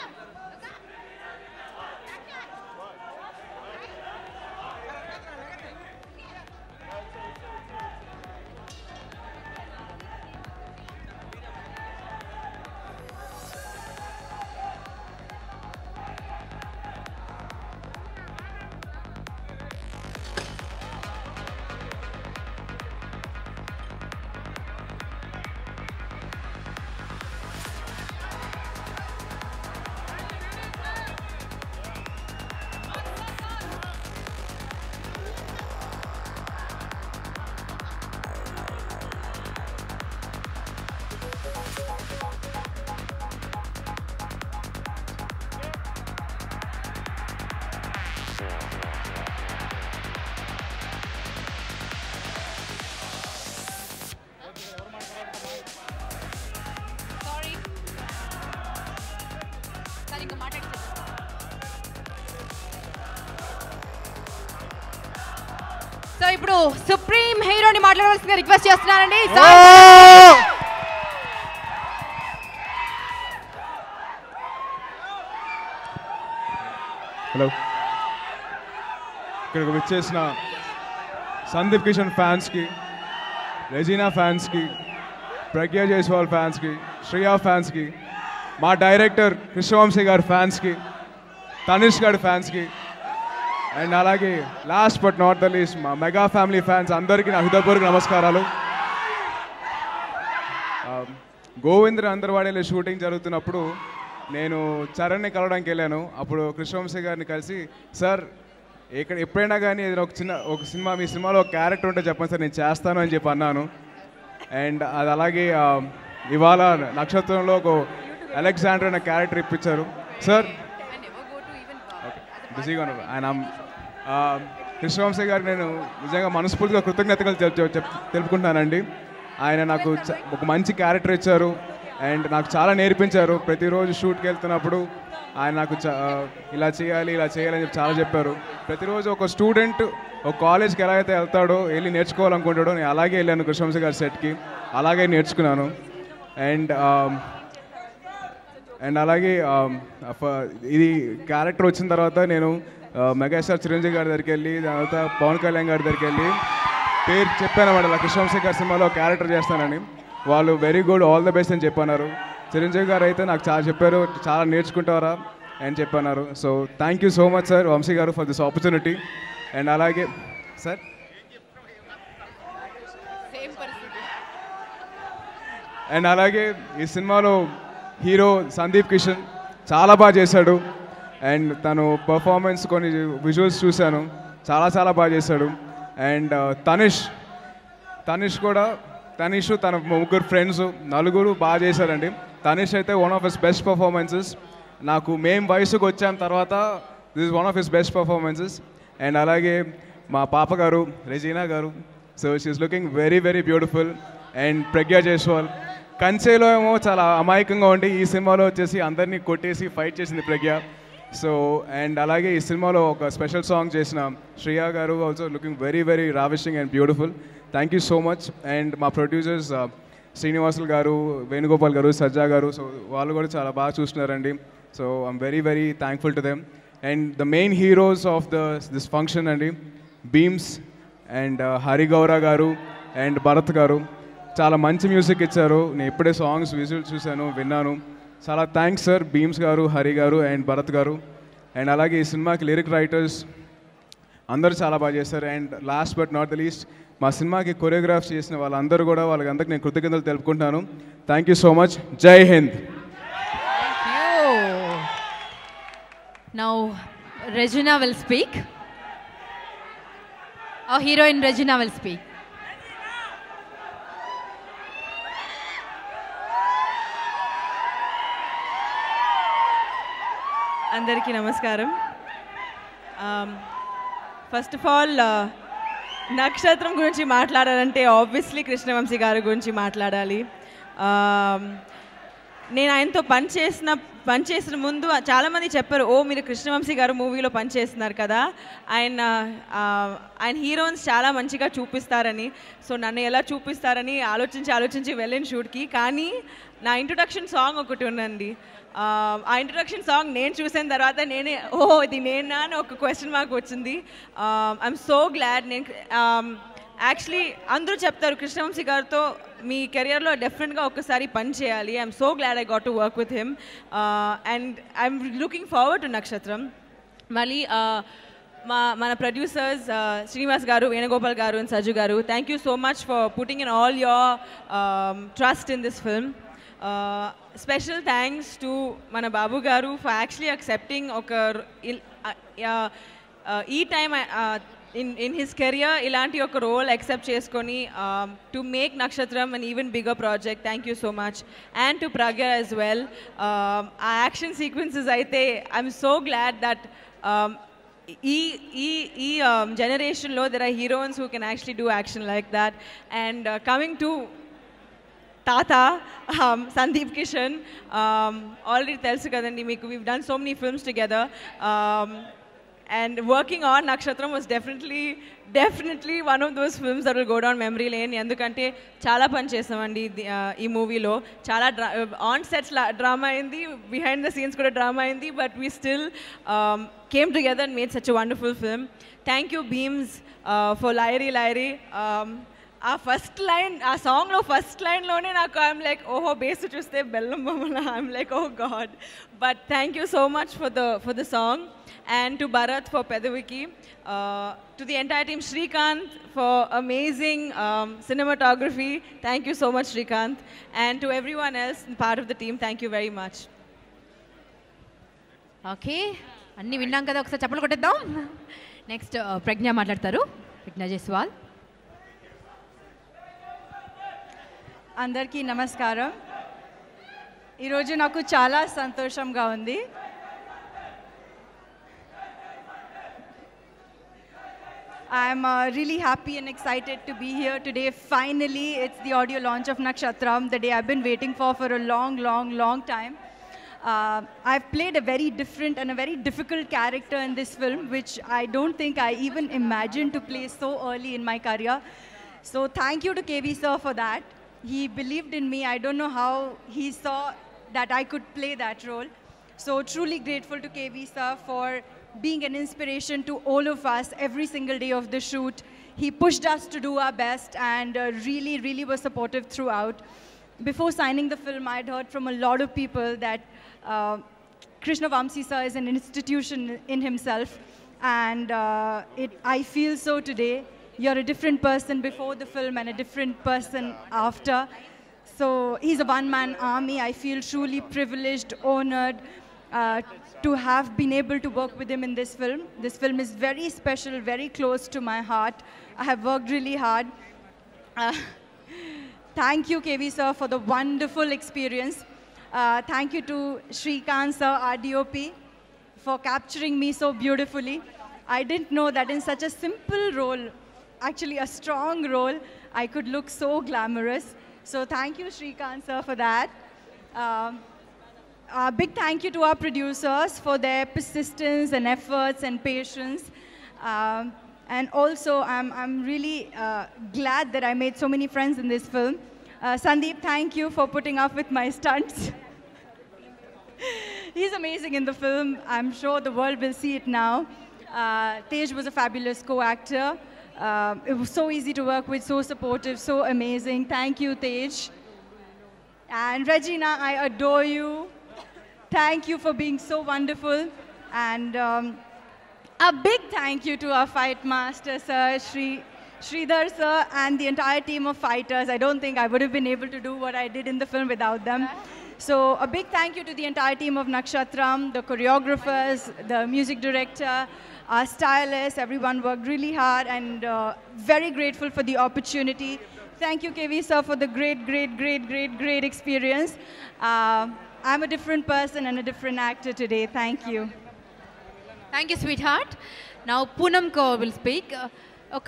మాట్లాడవలసిందిగా రిక్వెస్ట్ చేస్తున్నానండి హలో ఇక్కడికి వచ్చేసిన సందీప్ కిషన్ ఫ్యాన్స్కి రెజీనా ఫ్యాన్స్కి ప్రజ్ఞా జైస్వాల్ ఫ్యాన్స్కి శ్రియా ఫ్యాన్స్కి మా డైరెక్టర్ కృష్ణవంశీ గారి ఫ్యాన్స్కి తనిష్ గారి ఫ్యాన్స్కి అండ్ అలాగే last but not the least మా మెగా ఫ్యామిలీ ఫ్యాన్స్ అందరికీ నా హృదయపూర్వక నమస్కారాలు. గోవింద్ర అందరవాడేలో షూటింగ్ జరుగుతున్నప్పుడు నేను చరణ్ని కలవడానికి వెళ్ళాను. అప్పుడు కృష్ణవంశీ గారిని కలిసి సార్ ఇక్కడ ఎప్పుడైనా కానీ ఏదైనా ఒక చిన్న ఒక సినిమా మీ సినిమాలో ఒక క్యారెక్టర్ ఉంటే చెప్పండి సార్ నేను చేస్తాను అని చెప్పి అన్నాను. అండ్ అది అలాగే ఆ, ఇవాళ నక్షత్రంలో ఒక అలెగ్జాండర్ అనే క్యారెక్టర్ ఇప్పించారు. సార్. బిజీగా ఉన్నారు. ఆయన కృష్ణవంశీ గారికి నేను నిజంగా మనస్ఫూర్తిగా కృతజ్ఞతలు చెప్- తెలుపుకుంటానండి తెలుపుకుంటున్నానండి. ఆయన నాకు చ- ఒక మంచి క్యారెక్టర్ ఇచ్చారు. అండ్ నాకు చాలా నేర్పించారు. ప్రతిరోజు షూట్కి వెళ్తున్నప్పుడు ఆయన నాకు చ- ఇలా చేయాలి ఇలా చేయాలి అని చెప్పి చాలా చెప్పారు. ప్రతిరోజు ఒక స్టూడెంట్ ఒక కాలేజ్కి ఎలా అయితే వెళ్తాడో వెళ్ళి నేర్చుకోవాలనుకుంటాడో నేను అలాగే వెళ్ళాను కృష్ణవంశీ గారి సెట్కి. అలాగే నేర్చుకున్నాను. అండ్ అండ్ అలాగే ఫ- ఇది క్యారెక్టర్ వచ్చిన తర్వాత నేను మెగాస్టార్ చిరంజీవి గారి దగ్గరికి వెళ్ళి దాని తర్వాత పవన్ కళ్యాణ్ గారి దగ్గరికి వెళ్ళి పేరు చెప్పాను అన్నమాట. అలా కృష్ణవంశీ సినిమాలో క్యారెక్టర్ చేస్తానని. వాళ్ళు very good all the best అని చెప్పన్నారు. చిరంజీవి గారు అయితే నాకు చాలా చెప్పారు చాలా నేర్చుకుంటారా అని చెప్పన్నారు. So thank you so much sir Vamsi గారు ఫర్ దిస్ ఆపర్చునిటీ అండ్ అలాగే సార్ అండ్ అలాగే ఈ సినిమాలో హీరో సందీప్ కిషన్ చాలా బాగా చేశాడు. అండ్ తను పర్ఫార్మెన్స్ కొన్ని విజువల్స్ చూశాను. చాలా చాలా బాగా చేశాడు. And uh, Tanishq. తనిష్ కూడా తనిష్ తన ముగ్గురు ఫ్రెండ్స్ నలుగురు బాగా చేశారండి. తనిష్ అయితే one of his best performances నాకు మేం వయసుకు వచ్చాం తర్వాత this one of his best performances and అలాగే మా పాప గారు రెజీనా గారు. So she's looking very very beautiful and Pragya Jaiswal. కంచేలో ఏమో చాలా అమాయకంగా ఉండి ఈ సినిమాలో వచ్చేసి అందరినీ కొట్టేసి ఫైట్ చేసింది ప్రజ్ఞ. సో అండ్ అలాగే ఈ సినిమాలో ఒక స్పెషల్ సాంగ్ చేసిన శ్రియా గారు also looking very very ravishing and beautiful thank you so much and మా ప్రొడ్యూసర్స్ uh, శ్రీనివాసులు గారు వేణుగోపాల్ గారు సజ్జా గారు సో వాళ్ళు కూడా చాలా బాగా చూస్తున్నారండి. So I'm very very thankful to them and the main heroes of the this function అండి బీమ్స్ అండ్ హరిగౌర గారు అండ్ భరత్ గారు. చాలా మంచి మ్యూజిక్ ఇచ్చారు. నేను ఇప్పుడే సాంగ్స్ విజువల్ చూశాను విన్నాను. చాలా థ్యాంక్స్ సార్ భీమ్స్ గారు హరి గారు అండ్ భరత్ గారు. అండ్ అలాగే ఈ సినిమాకి లిరిక్ రైటర్స్ అందరూ చాలా బాగా చేశారు. And last but not the least మా సినిమాకి కొరియోగ్రాఫ్ చేసిన వాళ్ళందరూ కూడా వాళ్ళకి అందరికి నేను కృతజ్ఞతలు తెలుపుకుంటాను థ్యాంక్ యూ సో మచ్ జై హింద్ Now, Regina will speak. Our heroine Regina will అందరికీ నమస్కారం. ఫస్ట్ ఆఫ్ ఆల్ నక్షత్రం గురించి మాట్లాడాలంటే ఆబ్వియస్లీ కృష్ణవంశీ గారి గురించి మాట్లాడాలి. నేను ఆయనతో పనిచేసిన పనిచేసిన ముందు చాలామంది చెప్పారు ఓ మీరు కృష్ణవంశీ గారు మూవీలో పనిచేస్తున్నారు కదా ఆయన ఆయన హీరోయిన్స్ చాలా మంచిగా చూపిస్తారని సో నన్ను ఎలా చూపిస్తారని ఆలోచించి ఆలోచించి వెళ్ళిన షూట్కి. కానీ నా ఇంట్రొడక్షన్ సాంగ్ ఒకటి ఉందండి. Um, ఆ, ఇంట్రొడక్షన్ సాంగ్ నేను చూసిన తర్వాత నేనే ఓ ఇది నేనా అని ఒక క్వశ్చన్ మార్క్ వచ్చింది. ఐఎమ్ సో గ్లాడ్ నేను um, యాక్చువల్లీ అందరూ చెప్తారు కృష్ణవంశీ గారితో మీ కెరియర్లో డెఫినెట్గా ఒక్కసారి పని చేయాలి. I'm so glad I got to work with him and I'm looking forward to Nakshatram. మళ్ళీ uh, మా మన ప్రొడ్యూసర్స్ uh, శ్రీనివాస్ గారు వేణుగోపాల్ గారు అండ్ సజు గారు thank you so much for putting in all your trust in this film special thanks to మన బాబు గారు ఫర్ యాక్చువల్లీ అక్సెప్టింగ్ ఒక ఇల్- uh, uh, uh, ఈ time in in his career ఇలాంటి ఒక రోల్ యాక్సెప్ట్ చేసుకొని to make Nakshatram and even bigger project thank you so much and to Pragya as well ఆ యాక్షన్ సీక్వెన్సెస్ అయితే ఐఎమ్ సో గ్లాడ్ దట్ ఈ ఈ ఈ జనరేషన్లో there are heroines who can actually do action like that and coming to తాత సందీప్ కిషన్ ఆల్రెడీ తెలుసు కదండి మీకు. We done so many films together and working on Nakshatram was definitely definitely one of those films that will go down memory lane ఎందుకంటే చాలా పని చేసామండి ఈ మూవీలో. చాలా డ్రా ఆన్ సెట్స్ డ్రామా అయింది బిహైండ్ ద సీన్స్ కూడా డ్రామా అయింది but we still came together and made such wonderful film thank you Bheems for లైరీ లైరీ ఆ ఫస్ట్ లైన్ ఆ సాంగ్లో ఫస్ట్ లైన్లోనే నాకు ఐఎమ్ లైక్ ఓహో బేస్ చూస్తే బెల్లం బొమ్మల I'm like oh god but thank you so much for the for the song and to Bharat for పెదవికి to the entire team Srikanth for amazing cinematography. Thank you so much Srikanth and to everyone else part of the team thank you very much okay అన్నీ విన్నాం కదా ఒకసారి చెప్పలు కొట్టేద్దాం. నెక్స్ట్ uh, ప్రజ్ఞ మాట్లాడతారు. ప్రజ్ఞ జైస్వాల్. అందరికీ నమస్కారం ఈరోజు నాకు చాలా సంతోషంగా ఉంది I'm uh, really happy and excited to be here today. Finally, it's the audio launch of Nakshatram, the day I've been waiting for for a long, long, long time. Uh, I've played a very different and a very difficult character in this film, which I don't think I even imagined to play so early in my career. So thank you to KV sir for that. He believed in me. I don't know how he saw that I could play that role. So truly grateful to KV sir for being an inspiration to all of us every single day of the shoot. He pushed us to do our best and uh, really, really was supportive throughout. Before signing the film, I'd heard from a lot of people that uh, Krishna Vamsi sir is an institution in himself. And uh, it, I feel so today. You're a different person before the film and a different person after. So he's a one-man army. I feel truly privileged, honored uh, to have been able to work with him in this film. This film is very special, very close to my heart. I have worked really hard. Uh, thank you, KV sir, for the wonderful experience. Uh, thank you to Shrikant sir, our for capturing me so beautifully. I didn't know that in such a simple role, actually a strong role, I could look so glamorous. So thank you, Shrikant sir, for that. Um, a big thank you to our producers for their persistence and efforts and patience. Um, and also, I'm, I'm really uh, glad that I made so many friends in this film. Uh, Sandeep, thank you for putting up with my stunts. He's amazing in the film. I'm sure the world will see it now. Uh, Tej was a fabulous co-actor. Uh, it was so easy to work with, so supportive, so amazing. Thank you, Tej. And Regina, I adore you. Thank you for being so wonderful. And um, a big thank you to our fight master, Sir Shri, Sridhar, sir, and the entire team of fighters. I don't think I would have been able to do what I did in the film without them. So a big thank you to the entire team of Nakshatram, the choreographers, the music director, our stylists, everyone worked really hard and uh, very grateful for the opportunity. Thank you, KV sir, for the great, great, great, great, great experience. Uh, I'm a different person and a different actor today. Thank you. Thank you sweetheart నా పూనం కో విల్ స్పీక్ ఒక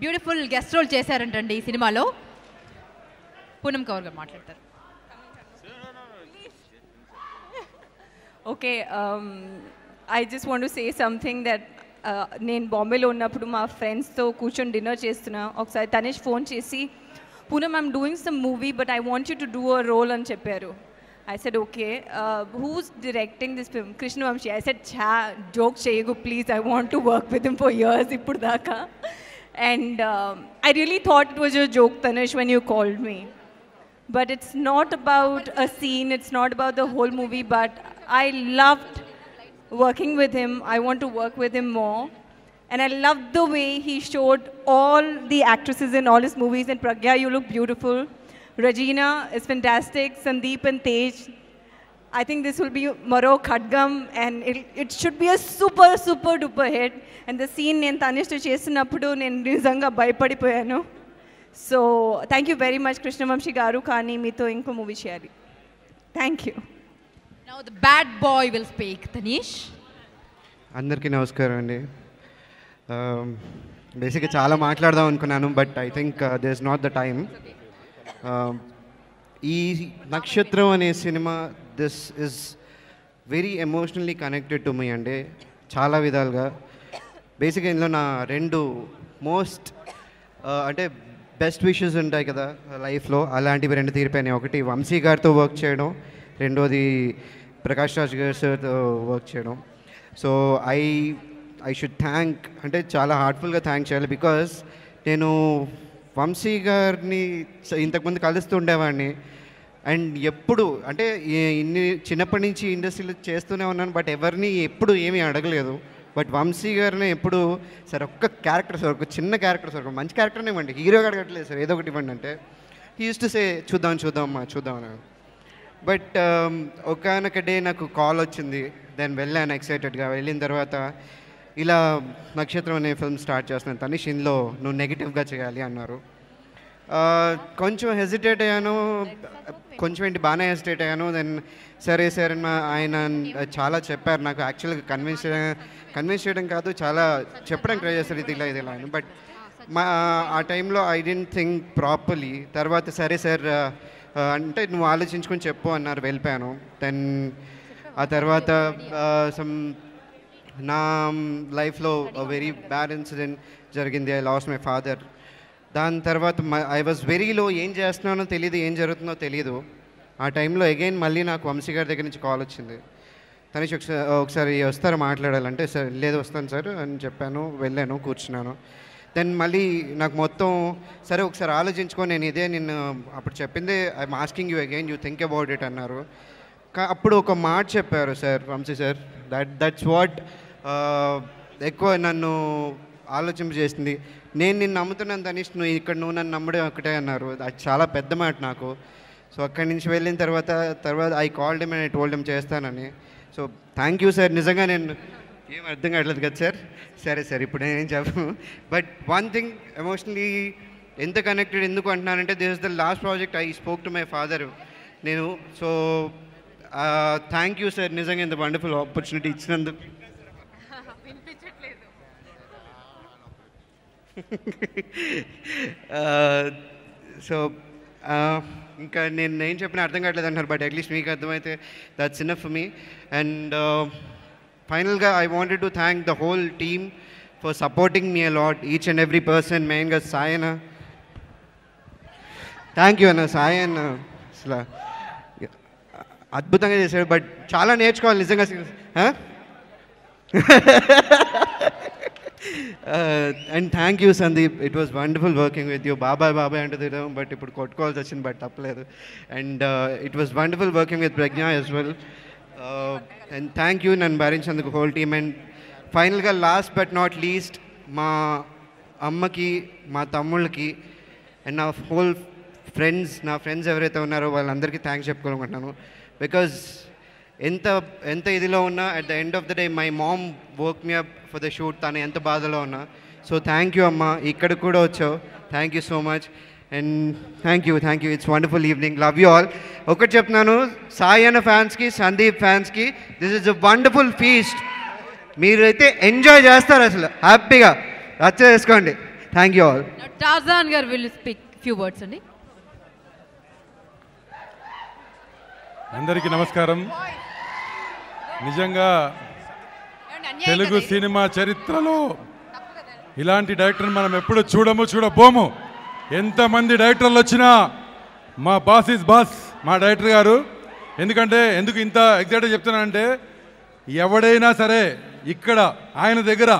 బ్యూటిఫుల్ గెస్ట్ రోల్ చేశారంటండి ఈ సినిమాలో పూనం కౌర్ గారు మాట్లాడతారు okay I just want to say something that నేను బాంబేలో ఉన్నప్పుడు మా ఫ్రెండ్స్తో కూర్చొని డిన్నర్ చేస్తున్నా. ఒకసారి తనేష్ ఫోన్ చేసి Poonam I'm doing some movie but I want you to do a role అని చెప్పారు. I said okay who's directing this film Krishna Vamsi I said ఛా joke చేయగు please I want to work with him for years ఇప్పుడు దాకా. And I really thought it was a joke Tanish when you called me but it's not about a scene, it's not about the whole movie, but I loved working with him. I want to work with him more. And I loved the way he showed all the actresses in all his movies. And Pragya, you look beautiful. Regina is fantastic. Sandeep and Tej. I think this will be Maro Khadgam. And it, it should be a super, super duper hit. And the scene నేను తనిష్ట చేసినప్పుడు నేను నిజంగా భయపడిపోయాను so thank you very much Krishna Vamsi గారు కానీ మీతో ఇంకో మూవీ చేయాలి Thank you. Now the bad boy will speak Tanish అందరికీ నమస్కారం అండి. Um, బేసిక్గా చాలా మాట్లాడదాం అనుకున్నాను but I think this not the time ఈ నక్షత్రం అనే cinema this is very emotionally connected to me అండి చాలా విధాలుగా. బేసిక్గా ఇందులో నా రెండు మోస్ట్ uh, అంటే బెస్ట్ విషెస్ ఉంటాయి కదా లైఫ్లో అలాంటివి రెండు తీరిపోయినాయి. ఒకటి వంశీ గారితో వర్క్ చేయడం రెండోది ప్రకాష్ రాజ్ గారితో వర్క్ చేయడం. So I I should thank అంటే చాలా హార్ట్ఫుల్గా థ్యాంక్ చేయాలి బికాస్ నేను వంశీ గారిని ఇంతకుముందు కలుస్తూ ఉండేవాడిని. అండ్ ఎప్పుడు అంటే ఇన్ని చిన్నప్పటి నుంచి ఇండస్ట్రీలో చేస్తూనే ఉన్నాను బట్ ఎవరిని ఎప్పుడు ఏమీ అడగలేదు. బట్ వంశీ గారిని ఎప్పుడు సార్ ఒక్క క్యారెక్టర్ సార్ ఒక చిన్న క్యారెక్టర్ సార్ మంచి క్యారెక్టర్నే ఇవ్వండి. హీరోగా అడగట్లేదు సార్. ఏదో ఒకటి ఇవ్వండి అంటే. హీ యూస్ టు సే చూద్దాం చూద్దాం అమ్మా చూద్దాం అని. బట్ um, ఒకనొక డే నాకు కాల్ వచ్చింది. దెన్ వెళ్ళాను ఎక్సైటెడ్గా వెళ్ళిన తర్వాత ఇలా నక్షత్రం అనే ఫిల్మ్ స్టార్ట్ చేస్తున్నాను. తనిష్ ఇందులో నువ్వు నెగిటివ్గా చేయాలి అన్నారు. కొంచెం హెసిటేట్ అయ్యాను. కొంచెం ఏంటి బాగానే హెసిటేట్ అయ్యాను. దెన్ సరే సరే మా- ఆయన చాలా చెప్పారు. నాకు యాక్చువల్గా కన్విన్స్ కన్విన్స్ చేయడం కాదు చాలా చెప్పడం ట్రై చేస్తారు ఇది ఇలా ఇది ఇలా అని. బట్ మా ఆ టైంలో ఐ డెంట్ థింక్ ప్రాపర్లీ తర్వాత సరే సార్ అంటే నువ్వు ఆలోచించుకొని చెప్పు అన్నారు వెళ్ళిపోయాను. దెన్ ఆ తర్వాత సమ్ నా లైఫ్లో వెరీ బ్యాడ్ ఇన్సిడెంట్ జరిగింది. ఐ లాస్ట్ మై ఫాదర్ దాని తర్వాత ఐ వాజ్ వెరీ లో ఏం చేస్తున్నానో తెలియదు ఏం జరుగుతుందో తెలియదు ఆ టైంలో అగైన్ మళ్ళీ నాకు వంశీ గారి దగ్గర నుంచి కాల్ వచ్చింది. తనిష్ ఒకసారి ఒకసారి వస్తారా మాట్లాడాలంటే సార్ లేదు వస్తాను సార్ అని చెప్పాను వెళ్ళాను కూర్చున్నాను. దెన్ మళ్ళీ నాకు మొత్తం సరే ఒకసారి ఆలోచించుకొని నేను ఇదే నిన్ను అప్పుడు చెప్పింది I'm asking you again you think about it అన్నారు. కా- అప్పుడు ఒక మాట చెప్పారు sir Vamsi sir. That that's what ఎక్కువ నన్ను ఆలోచింపజేసింది నేను నిన్ను నమ్ముతున్నాను తనిష్ నువ్వు ఇక్కడ నువ్వు నన్ను నమ్మడం ఒకటే అన్నారు. అది చాలా పెద్ద మాట నాకు. సో అక్కడి నుంచి వెళ్ళిన తర్వాత తర్వాత I called him and I told him చేస్తానని. సో థ్యాంక్ యూ సార్ నిజంగా నేను ఏం అర్థం కావట్లేదు కదా సార్? సరే సార్ ఇప్పుడు నేనేం చెప్పను. బట్ వన్ థింగ్ ఎమోషనలీ ఎంత కనెక్టెడ్ ఎందుకు అంటున్నానంటే this is the last project I spoke to my father నేను సో థ్యాంక్ యూ సార్ నిజంగా ఇంత వండర్ఫుల్ ఆపర్చునిటీ ఇచ్చినందుకు. సో ఇంకా నేను ఏం చెప్పినా అర్థం కావట్లేదు అంటారు బట్ అట్లీస్ట్ మీకు అర్థమైతే దట్స్ ఇనఫ్ మీ అండ్ ఫైనల్గా I wanted to thank the whole team for supporting me a lot each and every person మెయిన్గా సాయన థ్యాంక్ యూ అన్న సాయి అన్న అసలు అద్భుతంగా చేశాడు బట్ చాలా నేర్చుకోవాలి నిజంగా and thank you Sandeep it was wonderful working with you బాబాయ్ బాబాయ్ అంటే తిరగడం బట్ ఇప్పుడు కొట్టుకోవాల్సి వచ్చింది బట్ తప్పలేదు. And it was wonderful working with Pragya as well and thank you నన్ను భరించేందుకు హోల్ టీమ్ అండ్ ఫైనల్గా లాస్ట్ బట్ నాట్ లీస్ట్ మా అమ్మకి మా తమ్ముళ్ళకి అండ్ నా హోల్ ఫ్రెండ్స్ నా ఫ్రెండ్స్ ఎవరైతే ఉన్నారో వాళ్ళందరికీ థ్యాంక్స్ చెప్పుకోవాలనుకుంటున్నాను. బికాజ్ ఎంత ఎంత ఇదిలో ఉన్నా at the end of the day my mom work me up for the shoot తను ఎంత బాధలో ఉన్నా. సో థ్యాంక్ యూ అమ్మ. ఇక్కడ కూడా వచ్చావు. Thank you so much and thank you thank you it's wonderful evening love you all ఒకటి చెప్తున్నాను సాయి అన్న ఫ్యాన్స్కి సందీప్ ఫ్యాన్స్కి this is a wonderful feast మీరైతే ఎంజాయ్ చేస్తారు అసలు. హ్యాపీగా రచ్చ చేసుకోండి thank you all Now Tarzan గారు will speak few words అండి. అందరికీ నమస్కారం. నిజంగా తెలుగు సినిమా చరిత్రలో ఇలాంటి డైరెక్టర్ని మనం ఎప్పుడు చూడము చూడబోము. ఎంతమంది డైరెక్టర్లు వచ్చినా మా బాస్ ఇస్ బాస్ మా డైరెక్టర్ గారు ఎందుకంటే ఎందుకు ఇంత ఎగ్జాక్ట్గా చెప్తున్నానంటే ఎవడైనా సరే ఇక్కడ ఆయన దగ్గర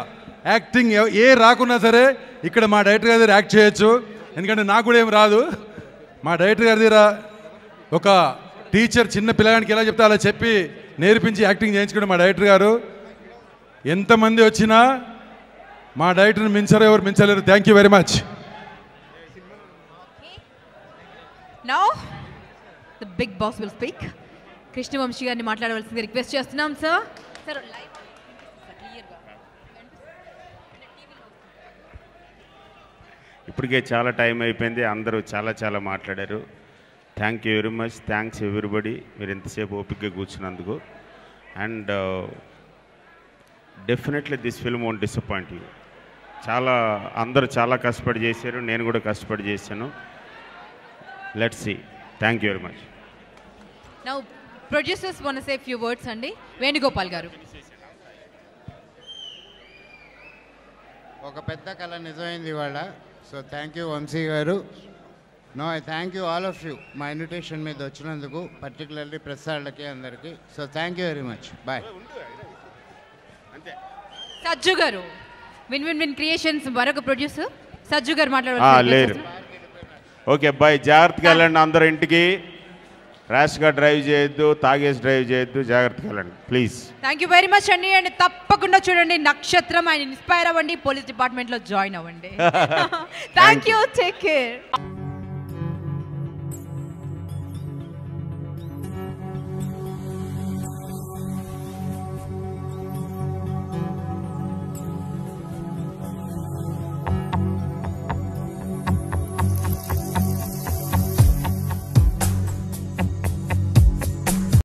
యాక్టింగ్ ఏ రాకున్నా సరే ఇక్కడ మా డైరెక్టర్ గారి దగ్గర యాక్ట్ చేయొచ్చు. ఎందుకంటే నాకు కూడా ఏం రాదు. మా డైరెక్టర్ గారి దగ్గర ఒక టీచర్ చిన్న పిల్లగానికి ఎలా చెప్తే అలా చెప్పి నేర్పించి యాక్టింగ్ చేయించుకునే మా డైరెక్టర్ గారు. ఎంతమంది వచ్చినా మా డైరెక్టర్ని మించరు ఎవరు మించలేరు. Thank you very much now the big boss will speak Krishna Vamsi గారిని మాట్లాడవలసింది రిక్వెస్ట్ చేస్తున్నాం సార్ సార్ ఇప్పటికే చాలా టైం అయిపోయింది అందరూ చాలా చాలా మాట్లాడారు. Thank you very much thanks everybody మీరు ఎంతసేపు ఓపికగా కూర్చున్నందుకు. And definitely this film won't disappoint you చాలా అందరూ చాలా కష్టపడి చేశారు నేను కూడా కష్టపడి చేశాను. Let's see. Thank you very much. Now producers one say few words అండి. వేణుగోపాల్ గారు. ఒక పెద్ద కళ నిజమైంది ఇవాళ. సో థ్యాంక్ యూ వంశీ గారు. No I thank you all of you మా ఇన్విటేషన్ మీద వచ్చినందుకు పర్టికులర్లీ ప్రెస్ వాళ్ళకి అందరికీ so thank you very much bye Sajju గారు. విన్ విన్ విన్ క్రియేషన్స్ మరొక ప్రొడ్యూసర్ సజ్జు గారు లేరు. ఓకే బాయ్ జాగ్రత్తగా వెళ్ళండి అందరూ ఇంటికి. ర్యాష్గా డ్రైవ్ చేయొద్దు తాగేసి డ్రైవ్ చేయొద్దు జాగ్రత్తగా వెళ్ళండి. Please thank you very much అండి అండ్ తప్పకుండా చూడండి నక్షత్రం ఆయన ఇన్స్పైర్ అవ్వండి పోలీస్ డిపార్ట్మెంట్లో జాయిన్ అవ్వండి. Thank you take care